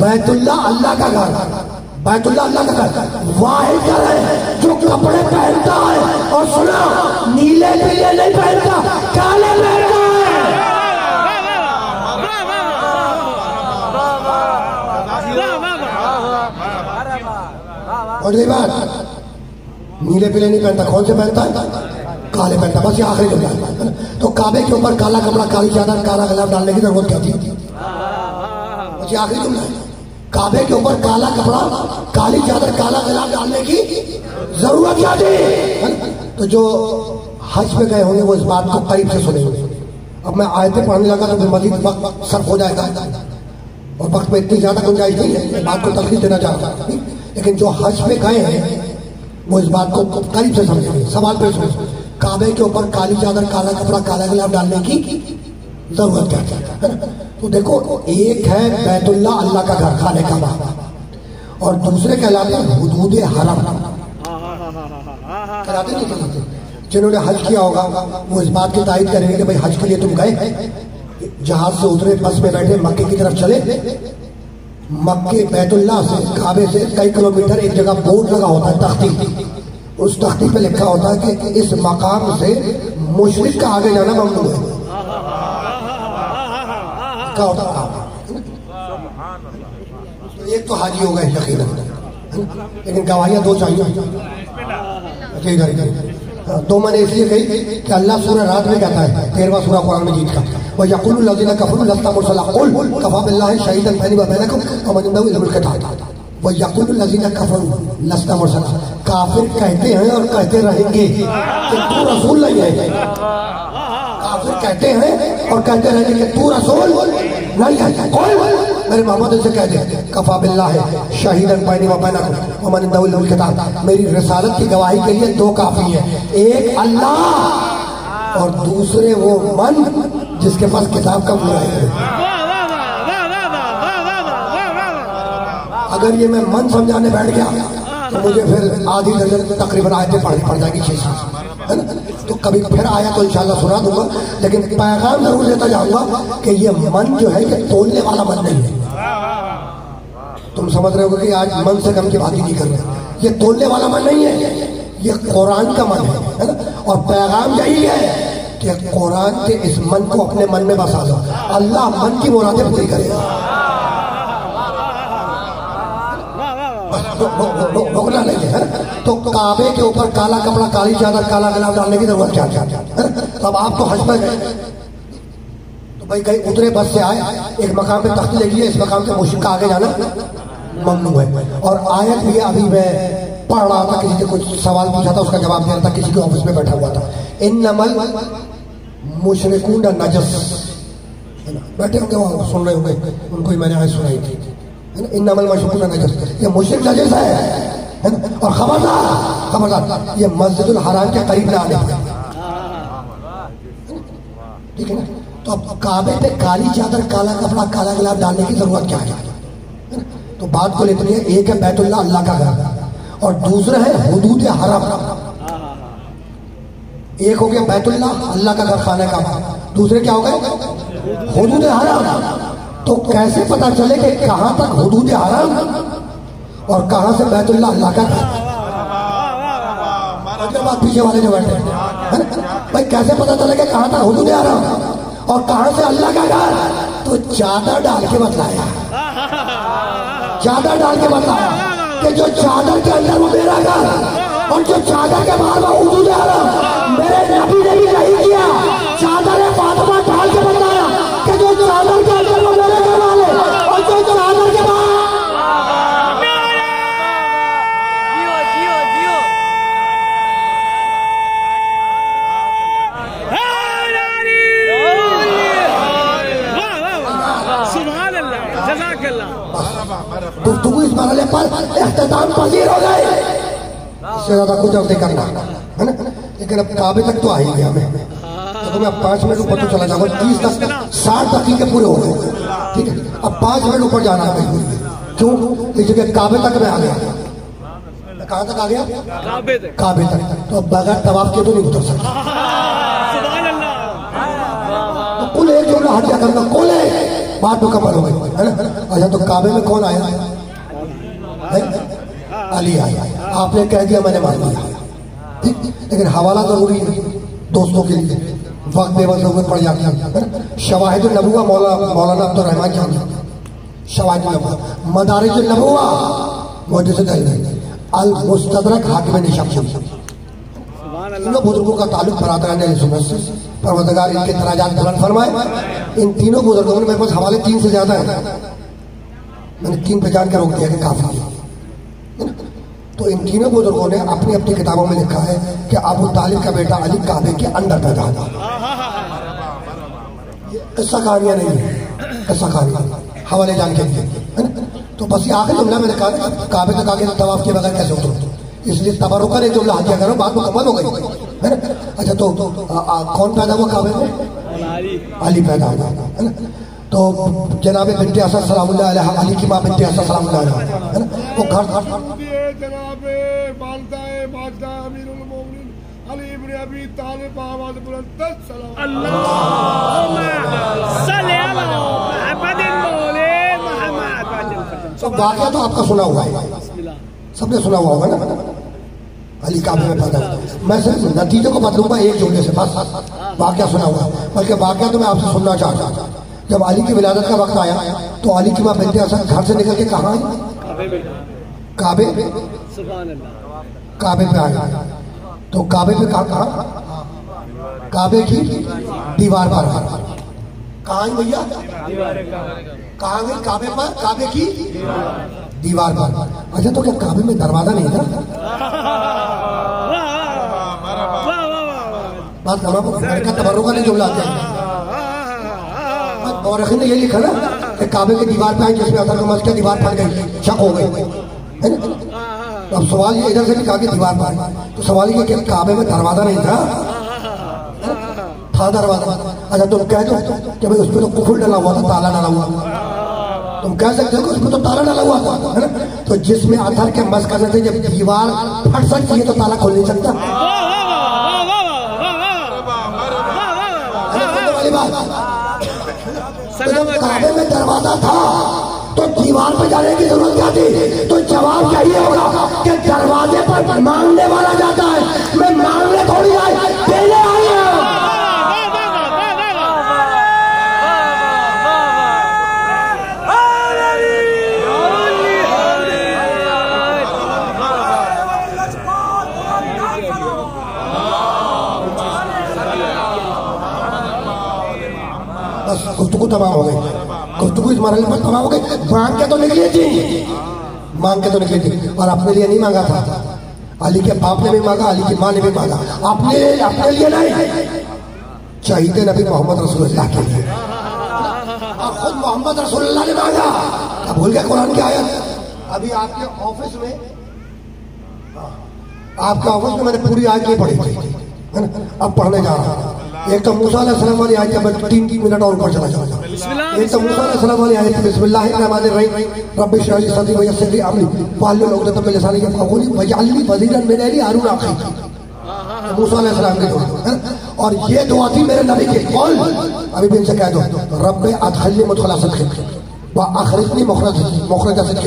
बैतुल्ला अल्लाह का घर, बैतुल्ला अल्लाह का घर। वाहिद घर है जो कपड़े पहनता है और सुना, नीले पीले नहीं पहनता, काले पहनता। और ये बात, नीले पीले नहीं पहनता, कौन से पहनता है? काले पहनता, बस ये आखिरी जुमला है। तो काबे के ऊपर काला कपड़ा, काली चादर, काला गलाब डालने की ज़रूरत क्या थी? बस ये आखिरी जुमला है। काबे के ऊपर काला कपड़ा, काली चादर, काला गलाब डालने की ज़रूरत क्या थी? तो जो हज पे गए होंगे, वो इस बात को करीब से सुने अब मैं आयतें पढ़ने लगा तो मजीद वक्त सर्फ हो जाएगा। और वक्त में इतनी ज़्यादा गुंजाइश नहीं है बात को तकलीफ़ देना चाहता हूँ। लेकिन जो हज में गए हैं, वो इस बात को करीब से समझेंगे सवाल पे सुनो काबे के ऊपर काली चादर, काला कपड़ा, काला गुलाब डालने की ज़रूरत है? तो देखो, एक है बैतुल्ला, अल्लाह का घर, खाने का बाबा और दूसरे कहलाते हैं हरम। कराते नहीं कराते जिन्होंने हज किया होगा, वो इस बात की तारीफ़ करेंगे कि भाई हज के लिए तुम गए। जहाज़ से उतरे, बस में बैठे, मक्के की तरफ़ चले। मक्के बैतुल्ला से काबे से कई किलोमीटर एक जगह बोर्ड लगा होता है तख्ती। उस तख्ती पे लिखा होता है कि इस मकाम से मुशरिक का आगे जाना ममनू है। लिखा होता है। तो एक तो हाजी हो गए यकीन लेकिन गवाहियाँ दो चाहिए। इधर हाँ, दो मैंने इसलिए कही कि अल्लाह सूरह रात में कहता है तेरवा सूरह कुरान मजीद का। यकुल लजीना कफर लस्ता मुरसला कुल कफा बिल्लाह शहीदन बैनी व बैनकुम व मन इंदहु इल्मुल किताब वह यकुल लजीना कफर लस्ता मुरसला काफिर कहते हैं और कहते रहेंगे कि तू रसूल नहीं है काफिर कहते हैं और कहते रहेंगे कि तू रसूल नहीं है कौन मेरे मोहम्मद से कह दे कफा बिल्ला है शहीदन पैनी व पैना वमन इंदहुल किताब मेरी रसालत की गवाही के लिए दो काफ़ी है एक अल्लाह और दूसरे वो मन जिसके पास किताब का पूरा है। अगर ये मैं मन समझाने बैठ गया तो मुझे फिर आधी दर्जन तकरीबन आयतें पढ़नी पड़ जाएगी छह ना? तो कभी फिर आया तो इंशाल्लाह सुना दूँगा, लेकिन पैगाम ज़रूर देता जाऊँगा कि ये मन जो है, ये तोड़ने वाला मन नहीं है। तुम समझ रहे हो कि आज मन से कम की बात ही नहीं कर रहे ये तोड़ने वाला मन नहीं है, ये कुरान का मन है और पैगाम यही है कि कुरान के इस मन को अपने मन में बसा दो। अल्लाह मन की मुरादें पूरी करेगा रोकना नहीं है तो काबे के ऊपर काला कपड़ा, काली चादर, काला गला डालने की ज़रूरत क्या क्या क्या अब आप तो हंस में तो भाई कहीं उतरे बस से आए, एक मकाम पे तख्त ले लिए, इस मकाम से मुश्किल का आगे जाना, ममनू है। और आयत भी अभी मैं पढ़ रहा था, किसी ने कुछ सवाल पूछा था, उसका जवाब दे रहा था, किसी के ऑफ़िस में बैठा हुआ था। इन नमल मुशरकुंड नजस है ना बैठे होंगे वहाँ सुन रहे होंगे उनको ही मैंने आज सुनाई थी है ना इन नमल मशहूर नजस ये मुशरक नजस है है ना और खबरदार खबरदार ये मस्जिदुल हराम के करीब ना आने ठीक है ना तो अब काबे पे काली चादर काला कपड़ा काला गुलाब डालने की ज़रूरत क्या है तो बात को लेते हैं एक है बैतुल्ला अल्लाह का घर और दूसरा है हदूद हरम एक हो गया बैतुल्ला, अल्लाह का घर खाने का दूसरे क्या हो गए? हदूद हरम। तो कैसे पता चले कि कहाँ तक हदूद हरम? और कहाँ से बैतुल्ला अल्लाह का? घर पीछे वाले जो बैठे भाई, कैसे पता चले कि कहाँ तक हदूद हरम? और कहाँ से अल्लाह का घर? तो चादर डाल के बतलाया। चादर डाल के बताया कि जो चादर के अंदर वो मेरा घर, और जो चादर के बाहर वो उर्दू दे रहा मेरे नबी ने भी नहीं किया। चादर फातिमा डाल के बताया कि जो चादर के अंदर वो मेरे घर वाले और जो चादर के बाहर गुफ्तगु इस मरहले पर अख्ताम पजीर हो गए। इससे ज़्यादा कुछ और नहीं करना। लेकिन अब काबे तक तो आ ही गया मैं। तो मैं पाँच मिनट ऊपर तो चला जाऊँगा। तीस तक साठ तक के पूरे हो गए। ठीक है? अब पाँच मिनट ऊपर जाना है क्यों? इस जगह काबे तक मैं आ गया। कहाँ तक आ गया? काबे तक। काबे तक। तो अब बगैर तवाब के तो नहीं उतर सकता। तो जो हत्या करना। कुल है? बात मुकम्मल हो गई। है ना? अच्छा तो काबे में कौन आया? है? अली आया। आपने कह दिया मैंने मान लिया। ठीक? लेकिन हवाला ज़रूरी है दोस्तों के लिए। वक्त बेबस होकर पड़ जाती है। शवाहिद नबुआ मौला मौलाना अब्दुल रहमान जान शवाहिद नबुआ मदारिज नबुआ से अल मुस्तदरक हाकिम निशाम तीनों बुज़ुर्गों का ताल्लुक बरादरान सुन्नत से। परवदगार इनके तराजात बुलंद फरमाए। इन तीनों बुज़ुर्गों ने मेरे पास हवाले तीन से ज़्यादा है। मैंने तीन पहचान के रोक दिया काफ़ी तो इन तीनों बुज़ुर्गों ने अपनी अपनी किताबों में लिखा है कि अबू तालिब का बेटा अली काबे के अंदर पैदा हुआ। ऐसा कहानियाँ नहीं है ऐसा कहानियाँ हवाले जान के लिए है ना? तो बस ये आखिरी जुमला मैंने कहा काबे तक आगे तवाफ के बगैर कैसे उतरो इसलिए तबरुका ने जुमला हत्या करो बात मुकम्मल हो गई है ना? अच्छा तो आ, आ, कौन पैदा हुआ काबे में? अली। पैदा हुआ है ना? तो जनाब बिनते असद सलाम अली की माँ बिनते असद सलाम है ना? वो घर जनाब वालदाए वालदा अमीरुल मोमिनीन अली इब्न अबी तालिब आवाज़ बुलंद सलाम। सल्ले अला मुहम्मदिन मौले मोहम्मद सब वाक्य तो आपका सुना हुआ है। सबने सुना हुआ होगा ना? अली काबे में पैदा हुआ। मैं सिर्फ़ नतीजे को बदलूँगा एक जुमले से बस। वाक्य सुना हुआ है। बल्कि वाक्य तो मैं आपसे सुनना चाहता था जब अली की विलादत का वक्त आया तो अली की माँ बिनते हसन घर से निकल के कहा आई? काबे? काबे पे आए। तो काबे पे कहा कहा? काबे की दीवार पर। कहा भैया? कहा गई काबे पर? काबे की दीवार पर। अच्छा तो क्या काबे में दरवाज़ा नहीं था बात करो का तबरुका नहीं जुमला आते हैं और ने ये लिखा ना कि काबे की दीवार पे आई जिसमें नमाज़ की दीवार फट गई, शक हो गई। तो अब सवाल ये इधर से भी कहा कि दीवार पर तो सवाल ये कि काबे में दरवाज़ा नहीं था? था दरवाज़ा। अच्छा तुम कह दो कि भाई उस पर तो कुफर डला हुआ था, ताला डला हुआ तुम कह सकते हो उसमें तो ताला डाला हुआ था तो जिसमें अथर के मस करने से जब दीवार फट सकती है तो ताला खोल नहीं सकता। बात। तो में दरवाज़ा था तो दीवार पर जाने की ज़रूरत क्या थी? तो जवाब चाहिए होगा कि दरवाजे पर मांगने वाला जाता है। मैं मांगने थोड़ी आई देने आई हूँ तमाम हो गई गुफ्तगु इस मरहले पर तमाम मांग के तो निकली थी। मांग के तो निकली थी। और अपने लिए नहीं मांगा था। अली के बाप ने भी मांगा अली की माँ ने भी मांगा। अपने अपने लिए नहीं। चाहिए नबी मोहम्मद रसूलुल्लाह के लिए। और खुद मोहम्मद रसूलुल्लाह ने मांगा। क्या भूल गए कुरान की आयत? अभी आपके ऑफ़िस में हाँ, आपके ऑफ़िस में मैंने पूरी आयत नहीं पढ़ी थी। अब पढ़ने जा रहा हूँ। एक तो मूसा वाली आयत तीन तीन मिनट और ऊपर चला जाऊँगा। तो मूसा अलैहिस्सलाम वाली आयत है, बिस्मिल्लाहिर्रहमानिर्रहीम रब्बि इश्रह ली सदरी वयस्सिर ली अमरी। वाहलुल उक़दतम मिन लिसानी यफ़क़हू वजअलनी वज़ीरन मिन अहली हारून अख़ी मूसा अलैहिस्सलाम की दुआ और ये दुआ थी मेरे नबी की। कौन? अभी भी इनसे कह दो रब्बे अदखलनी मुदखला सिद्क़ व अखरिजनी मुखरज मुखरज सिद्क़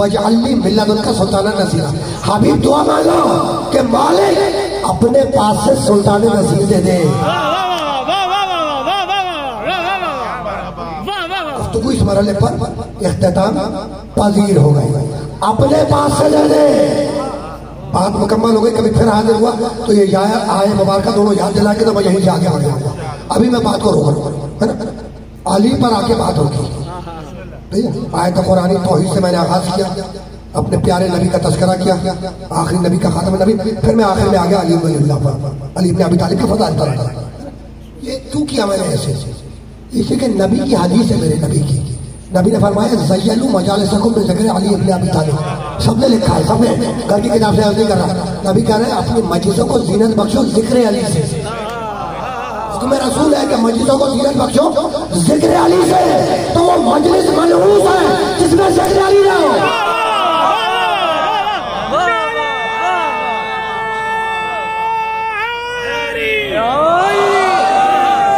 वजअलनी मिन लदुनका सुल्ताना नसीरा। हबीब दुआ मांगो कि मालिक अपने पास से सुल्तान नसीर दे दे। इस पर अख्ताम पजीर हो गई अपने पास से दे बात मुकम्मल हो गई, कभी फिर हाजिर हुआ तो ये या आए मुबारक दोनों याद दिला के तो मैं यहीं आगे बढ़ जाऊँगा। अभी मैं बात को रोक है ना? अली पर आके बात होगी। है आयत कुरानी तोहीद से मैंने आगाज़ किया, अपने प्यारे नबी का तस्करा किया, आखिरी नबी का खातम नबी, फिर मैं आखिर में आ गया अली पर। अली इब्न अबी तालिब का पर आता ये क्यों किया मैंने ऐसे? इसलिए कि नबी की हदीस है मेरे नबी की। नबी ने फरमाया जयलू मजाल सकूँ में ज़िक्र अली इब्न अबी तालिब। सबने लिखा है, सबने। घर की किताब से नहीं कर रहा नबी कह रहे हैं, अपनी मस्जिदों को जीनत बख्शो ज़िक्र अली से। तुम्हें रसूल है कि मस्जिदों को जीनत बख्शो ज़िक्र अली से? तो वो मजलिस मनहूस है जिसमें ज़िक्र अली ना हो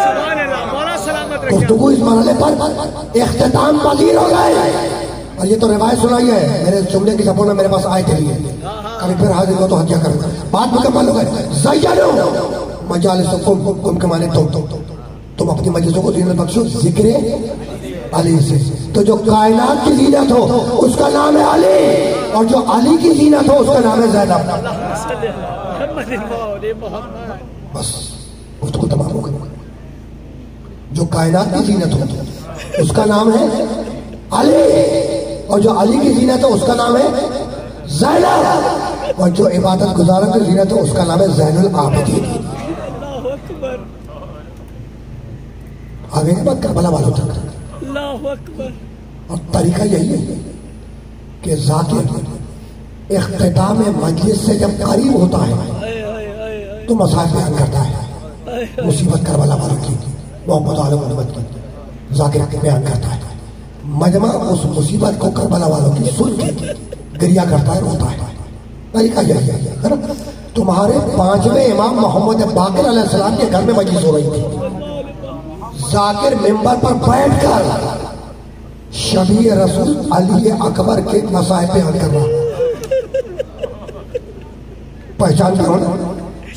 सुभान अल्लाह मौला गुफ्तगू इस मरहले पर इख्ताम पजीर हो गए। और ये तो रिवायत सुनाई है मेरे जुमले की सपोर्ट में मेरे पास आए थे लिए कभी फिर हाजिर हो तो हत्या करूँगा बात मुकम्मल हो गए मजाल कुम के माने तुम। तुम अपनी मजलिसों को जीनत बख्शो ज़िक्र अली से। तो जो कायनात की जीनत हो उसका नाम है अली। और जो अली की जीनत हो उसका नाम है जैनब। बस उसको तमाम हो गई। जो कायनात की जीनत हो। उसका नाम है अली। और जो अली की जीनत है उसका नाम है जैनब। और जो इबादत गुजारत की जीनत है उसका नाम है जैनुल आबिदीन अल्लाह आगे बाद करबला वालों तक। और तरीका यही है कि जाकिर इख्तिताम मजलिस से जब करीब होता है तो मसाइल बयान करता है। मुसीबत करबला वालों की। मोहम्मद आलम मोहम्मद की जाकिर बयान करता है। मजमा उस मुसीबत को करबला वालों की सुन के गिरिया करता है, रोता है। तरीका यही है तुम्हारे पाँचवें इमाम मोहम्मद बाकर अलैहिस्सलाम के घर में मजलिस हो रही थी। जाकिर मेंबर पर बैठकर शबी रसूल अली अकबर के मसाए बयान कर रहा पहचान कौन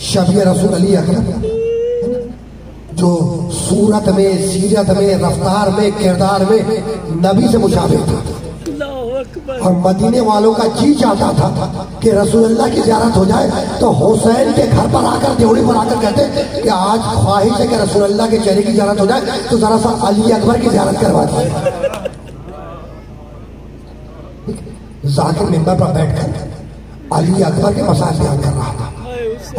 शबी रसूल अली अकबर। जो सूरत में सीरत में रफ्तार में किरदार में नबी से मुशाबिह था। और मदीने वालों का जी चाहता था कि रसूलुल्लाह की जियारत हो जाए तो हुसैन के घर पर आकर देवड़ी पर आकर कहते कि आज ख्वाहिश है कि रसूलुल्लाह के चेहरे की जियारत हो जाए तो जरा सा अली अकबर की जियारत करवा दिए जाकिर मेंबर पर बैठकर अली अकबर के मसाज बयान कर रहा था।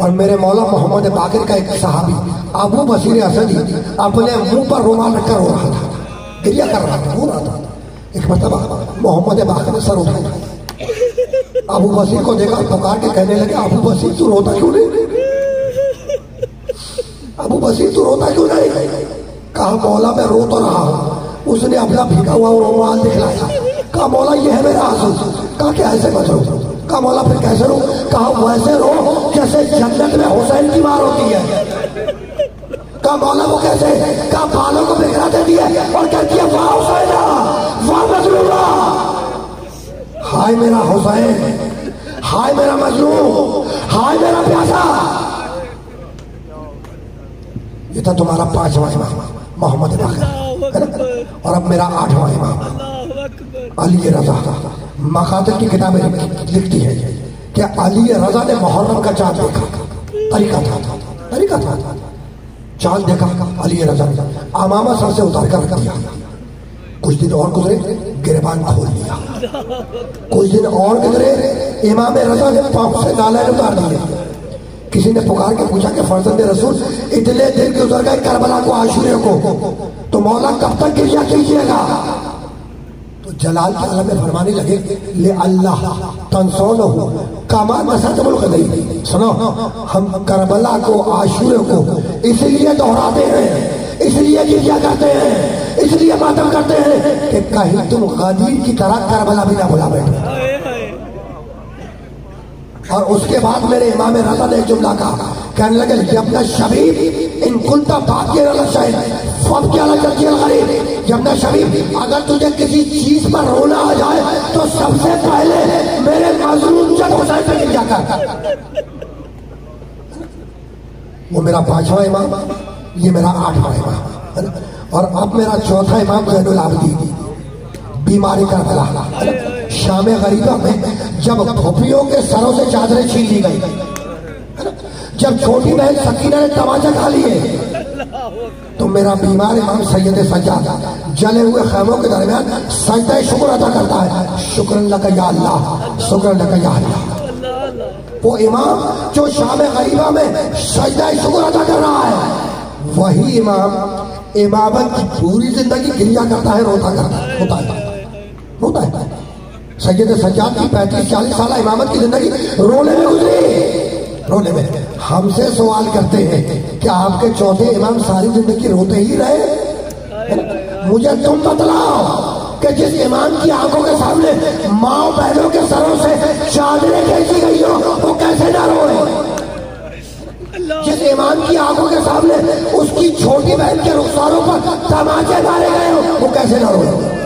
और मेरे मौला मोहम्मद बाकिर का एक सहाबी, अबू बसीर असदी, अपने मुँह पर रुमाल रखकर रो रहा था। गिरिया कर रहा था, रो रहा था। एक मरतबा मोहम्मद बाकिर ने सर उठाया। अबू बसीर को देखा, पुकार के कहने लगे, अबू बसीर तू रोता क्यों नहीं? अबू बसीर तू रोता क्यों नहीं? कहा, मौला, मैं रो तो रहा हूँ। उसने अपना भीगा हुआ रुमाल दिखलाया। कहा, मौला, यह है मेरा आँसू। कहा, क्या ऐसे मत रो? कहा मौला फिर कैसे रो? कहा वैसे रो जैसे जन्नत में हुसैन की मार होती है। कहा मौला वो कैसे? कहा बालों को बिखरा देती है और कहती है वाह हुसैन वाह मजलूमा हाय मेरा हुसैन हाय मेरा मजलूम हाय मेरा प्यासा। ये था तुम्हारा पांचवा इमाम मोहम्मद बाकर। और अब मेरा आठवां इमाम। अली रजा। मकातल की किताबें लिखती है कि अली रजा ने मुहर्रम का चाँद देखा। तरीका था। तरीका था। चाँद देखा अली रजा ने। अमामा सर से उतार कर दिया। कुछ दिन और गुजरे, गिरबान खोल लिया कुछ दिन और गुजरे, इमाम रजा ने पाप से नालायन उतार दिए। किसी ने पुकार के पूछा कि फर्जंद रसूल, इतने दिन के गुजर गए करबला को आशुरे को तो मौला कब तक गिरिया कीजिएगा? जलाल के आलम में फरमाने लगे, ले अल्लाह तनसौन हो कामा मसतमुल गदई सुनो, हम करबला को, आशुरे को इसलिए दोहराते हैं, इसलिए गिरिया करते हैं, इसलिए मातम करते हैं कि कहीं तुम गदीर की तरह करबला भी ना बुला बैठो। और उसके बाद मेरे इमाम रजा ने जुमला कहा, कहने लगे जबना शबीब इन कुलता बात के शायद फब क्या है गरीब जबना शबीब अगर तुझे किसी चीज़ पर रोना आ जाए तो सबसे पहले मेरे मजलूम जब हुसैन पे गिर जाकर वो मेरा पांचवा इमाम, ये मेरा आठवां इमाम और अब मेरा चौथा इमाम जैनुल आबदीन बीमारी का फैला शाम गरीबा में जब भोपियों के सरों से चादरें छीन ली गई जब छोटी बहन सकीना ने तमाचा खा लिए तो मेरा बीमार इमाम सैयद सज्जाद जले हुए खैमों के दरमियान सजद शुक्र अदा करता है। शुक्र अल्लाह शुक्र अल्लाह वो इमाम जो शाम गरीबा में सजदा शुक्र अदा कर रहा है, वही इमाम इमामत की पूरी ज़िंदगी गिरिया करता है, रोता करता है होता है होता है। सैयद सज्जाद की पैंतीस चालीस साल इमामत की ज़िंदगी रोने में गुजरी। रोने में हमसे सवाल करते हैं कि आपके चौथे इमाम सारी ज़िंदगी रोते ही रहे? मुझे तुम बतलाओ कि जिस इमाम की आँखों के सामने माओ बहनों के सरों से चादरें खींची गई हो, वो कैसे ना रोए? जिस इमाम की आँखों के सामने उसकी छोटी बहन के रुखसारों पर तमाचे मारे गए हो, वो कैसे ना रोए?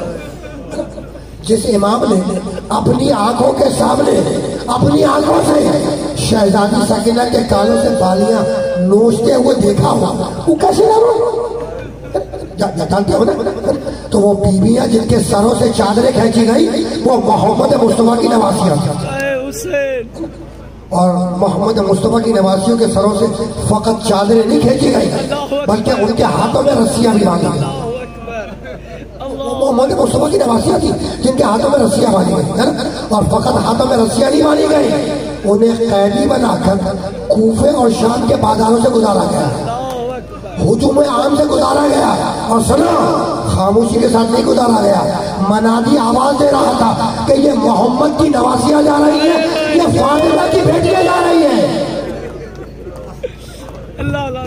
जिस इमाम ने अपनी आँखों के सामने अपनी आँखों से शहजादी सकीना के कानों से बालियाँ नोचते हुए देखा हुआ। वो कैसे ना रो जा- जा- जानते हो ना? तो वो बीबियाँ जिनके सरों से चादरें खींची गई, वो मोहम्मद मुस्तफ़ा की नवासियाँ और मोहम्मद मुस्तफ़ा की नवासियों के सरों से फकत चादरें नहीं खींची गई, बल्कि उनके हाथों में रस्सियाँ भी बांधी गई। मोहम्मद मुस्तफ़ा की नवासियाँ थी, जिनके हाथों में रस्सियाँ बांधी गई और फकत हाथों में रस्सियाँ नहीं बांधी गई। उन्हें कैदी बनाकर कूफे और शाम के बाजारों से गुजारा गया। हुजूम आम से गुजारा गया और सुनो खामोशी के साथ नहीं गुजारा गया। मनादी आवाज़ दे रहा था कि ये मोहम्मद की नवासियाँ जा रही है, ये फातिमा की बेटियाँ जा रही है।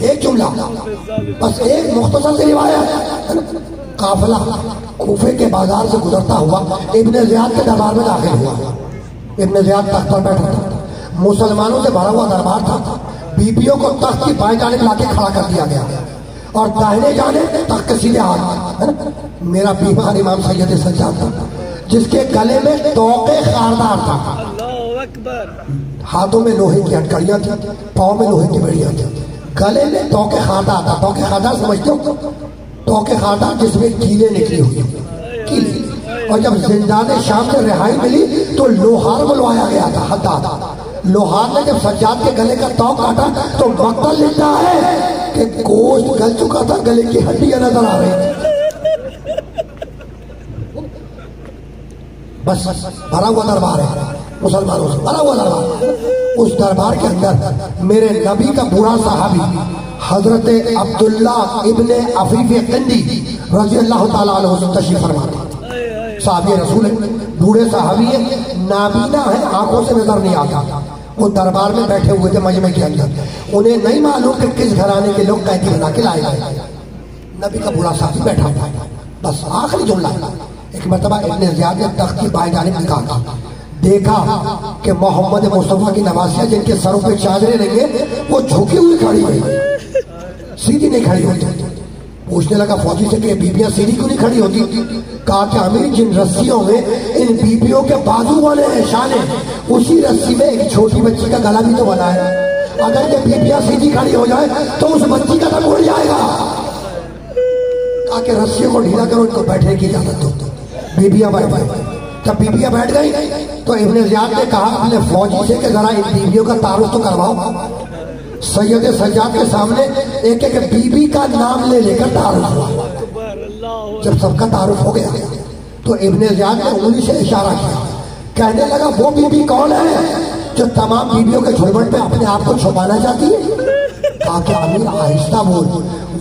एक जुमला, बस एक मुख्तसर से रिवायत। काफिला कूफे के बाज़ार से गुजरता हुआ इब्ने जियाद के दरबार में दाखिल हुआ। इब्ने जियाद तख्त पर बैठा था। मुसलमानों से भरा हुआ दरबार था। बीबियों को तख्त की बाएँ जाने लाके खड़ा कर दिया गया। और दाहिने जाने तख्त सीधे हाथ। है ना? मेरा बीमार इमाम सैयद सज्जाद था जिसके गले में तोके खारदार था। हाथों में लोहे की हटकड़ियाँ थी पाँव में लोहे की बेड़ियाँ थी। गले में तोके खारदार था। तोके खारदार समझते हो? तोके खारदार जिसमें कीले निकली हुई कीले। और जब जिंदाने शाम से रिहाई मिली तो लोहार बुलवाया गया था हद्दाद। लोहार ने जब सज्जाद के गले का तौ काटा तो मक्तल लिखता है कि गोश्त गल चुका था, गले की हड्डियाँ नज़र आ रही थी। बस, भरा हुआ दरबार है। मुसलमानों से भरा हुआ दरबार उस दरबार के अंदर मेरे नबी का बुरा साहबी, हज़रत अब्दुल्ला इब्ने अफीफ किंदी रज़ी अल्लाह तआला अन्हु से तशरीफ़ फरमा थे साहबी रसूल बूढ़े साहबी है। नाबीना है। आँखों से नज़र नहीं आता। वो दरबार में बैठे हुए थे, मजमे के अंदर। उन्हें नहीं मालूम कि किस घराने के लोग कैदी बना के लाए गए। नबी का बुरा साहब बैठा है बस आखिरी जुमला। एक मरतबा इब्ने जियाद ने तख्त की बाएँ था, देखा कि मोहम्मद मुस्तफ़ा की नवासियाँ जिनके सरों पे चादरें है वो झुकी हुई खड़ी हुई सीधी नहीं खड़ी होती। पूछने लगा, फौजी से कि बीबियाँ सीधी क्यों नहीं खड़ी होती? कहा कि अमीर जिन रस्सियों में, इन बीबियों के बाजू वाले हैं शाने उसी रस्सी में एक छोटी बच्ची का गला भी तो बना है। अगर ये बीबियाँ सीधी खड़ी हो जाए तो उस बच्ची का दम उड़ जाएगा। कहा कि रस्सियों को ढीला करो, इनको बैठने की इजाज़त दो। बीबियाँ बैठ गई। जब बीबियाँ बैठ गई तो इब्ने जियाद ने कहा, अपने फौजी से कि जरा इन बीबियों का तारुफ तो करवाओ। सैयद सज्जाद के सामने एक एक बीबी का नाम ले लेकर तारुफ हुआ। जब सबका तारुफ हो गया तो इब्ने जियाद ने उंगली से इशारा किया। कहने लगा, वो बीबी कौन है जो तमाम बीबियों के झुरमट में अपने आप को छुपाना चाहती है? कहा कि अमीर आहिस्ता बोल,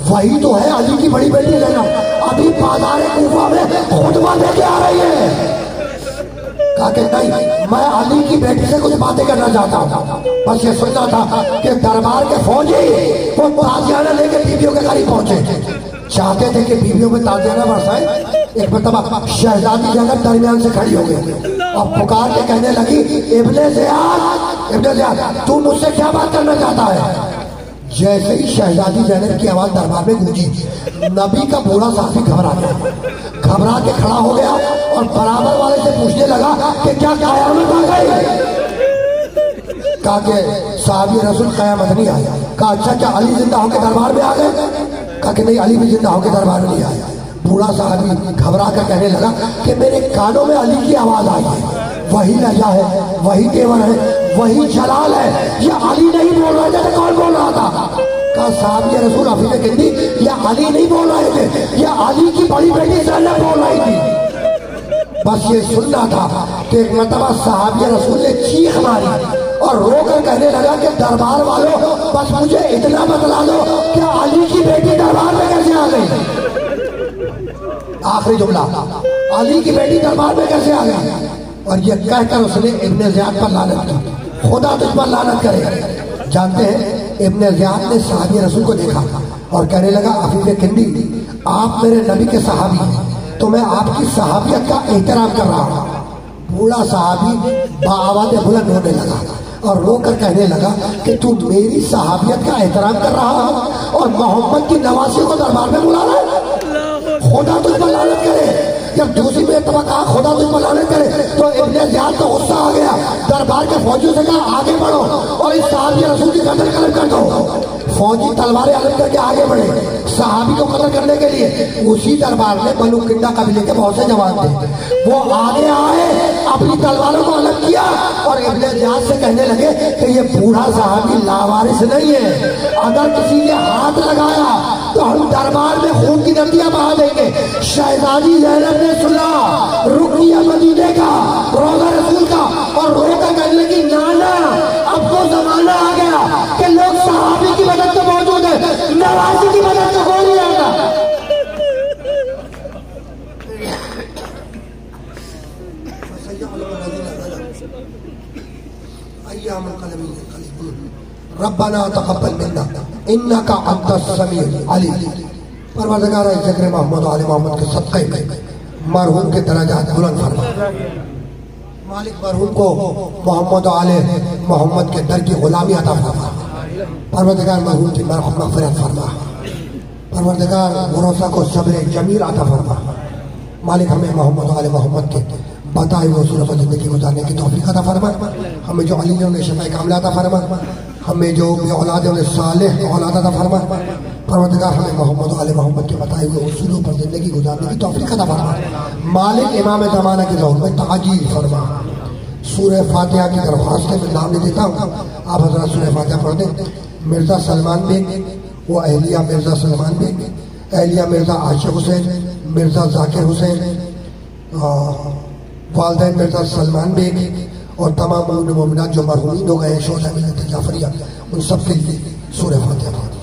वही तो है अली की बड़ी बेटी लेना। अभी बाज़ार कूफा में खुतबा देके आ रही है। कहा कि नहीं, मैं अली की बेटी से कुछ बातें करना चाहता हूँ। बस ये सुनना था कि दरबार के फौजी वो ताजियाना लेके बीबियों के करीब पहुँचे। चाहते थे कि बीबियों में ताजियाना बरसाए, एक मतलब शहजादी जगत दरमियान से खड़ी हो गई। और पुकार के कहने लगी, इब्ने जियाद इब्ने जियाद, तू मुझसे क्या बात करना चाहता है? जैसे ही शहजादी जैनब की आवाज़ दरबार में गूंजी, नबी का बूढ़ा साथी घबरा गया। घबरा के खड़ा हो गया और बराबर वाले से पूछने लगा कि क्या कयामत आ कहा कि साहबी रसूल कयामत नहीं आया कहा अच्छा क्या अली ज़िंदा होकर दरबार में आ गए? कहा कि नहीं, अली भी ज़िंदा होकर दरबार में आया बूढ़ा साहबी घबरा कर कहने लगा कि मेरे कानों में अली की आवाज़ आई। है वही लजा है, वही तेवर है, वही जलाल है। ये अली नहीं बोल रहा था कौन बोल रहा था? कहा, साहब, ये रसूल हफीज कहती, ये अली नहीं बोल रहे थे, ये अली की बड़ी बेटी जैनब बोल रही थी। बस ये सुनना था कि एक मरतबा साहब रसूल ने चीख मारी। और रोकर कहने लगा कि दरबार वालों, बस मुझे इतना बतला दो कि अली की बेटी दरबार में कैसे आ गई? आखिरी जुमला, अली की बेटी दरबार में कैसे आ गया और ये कहकर उसने इब्ने जियाद पर लानत की। खुदा तुझ पर लानत करे। जानते हैं, इब्ने जियाद ने साहबी रसूल को देखा और कहने लगा हफीज किंदी आप मेरे नबी के सहाबी हैं तो मैं आपकी सहाबियत का एहतराम कर रहा हूँ। बूढ़ा साहबी बाआवाज बुलंद होने लगा। और रोकर कहने लगा कि तू मेरी सहाबियत का एहतराम कर रहा है और मोहम्मद की नवासी को दरबार में बुला रहा है खुदा तुझ पर लालत करे। जब दूसरी मरतबा कहा खुदा पर लानत करे तो इब्ने जियाद को गुस्सा आ गया। दरबार के फौजियों से कहा, आगे बढ़ो और इस साहबी रसूल की कदर कलम कर दो। फौजी तलवारें अलग करके आगे बढ़े। साहबी को कत्ल करने के लिए उसी दरबार में बनु किंदा कबीले के बहुत से जवान थे। वो आगे आए, अपनी तलवारों को अलग किया और इब्ने जियाद से कहने लगे कि ये बूढ़ा साहबी लावारिस नहीं है। अगर किसी ने हाथ लगाया तो हम दरबार में खून की नदियाँ बहा देंगे। शहजादी जैनब ने सुना, रुकिया मदीने का रोजा रसूल का, और रोकर कहने लगी, नाना, अब तो जमाना आ गया कि लोग सहाबी की मदद तो मौजूद है। नवाजी की मदद तो कोई नहीं आता रब्बना तकब्बल मिन्ना इन्नका अंतस समीउल अलीम परवरदिगार ज़िक्र मोहम्मद और आले मोहम्मद के सदक़े मरहूम के दर्जात बुलंद फरमा। मालिक मरहूम को मोहम्मद आले मोहम्मद के दर की गुलामी अता फरमा। परवरदिगार मरहूम की मगफरत फरमा। परवरदिगार भरोसा को सब्र जमील अता फरमा। मालिक हमें मोहम्मद आले मोहम्मद के बताए वो सूरत ज़िंदगी गुजारने की तौफीक अता फरमा। हमें जो अली ने शफा कामला अता फरमा। हमें जो औलाद उन्हें सालेह औलाद फरमा परवरदिगार हमें मोहम्मद आले मोहम्मद के बताए हुए उसूलों पर ज़िंदगी गुजारने की तौफीक अता फरमा मालिक इमाम जमाना की दौर में ताजी फरमा। सूर्य फातिहा की दरख्वास्त में नाम नहीं देता हूँ। आप हजरा सूर्य फातिहा पढ़ दें। मिर्ज़ा सलमान बेग, वो अहलिया मिर्ज़ा सलमान बेग, अहलिया मिर्ज़ा आशिक हुसैन, मिर्ज़ा जाकिर हुसैन वालदेन मिर्ज़ा सलमान बेग और तमाम मोमिनात जो मरहूमिन हो गए शोजा मिलत जाफरिया, उन सब लिए सूर्य फातिहा।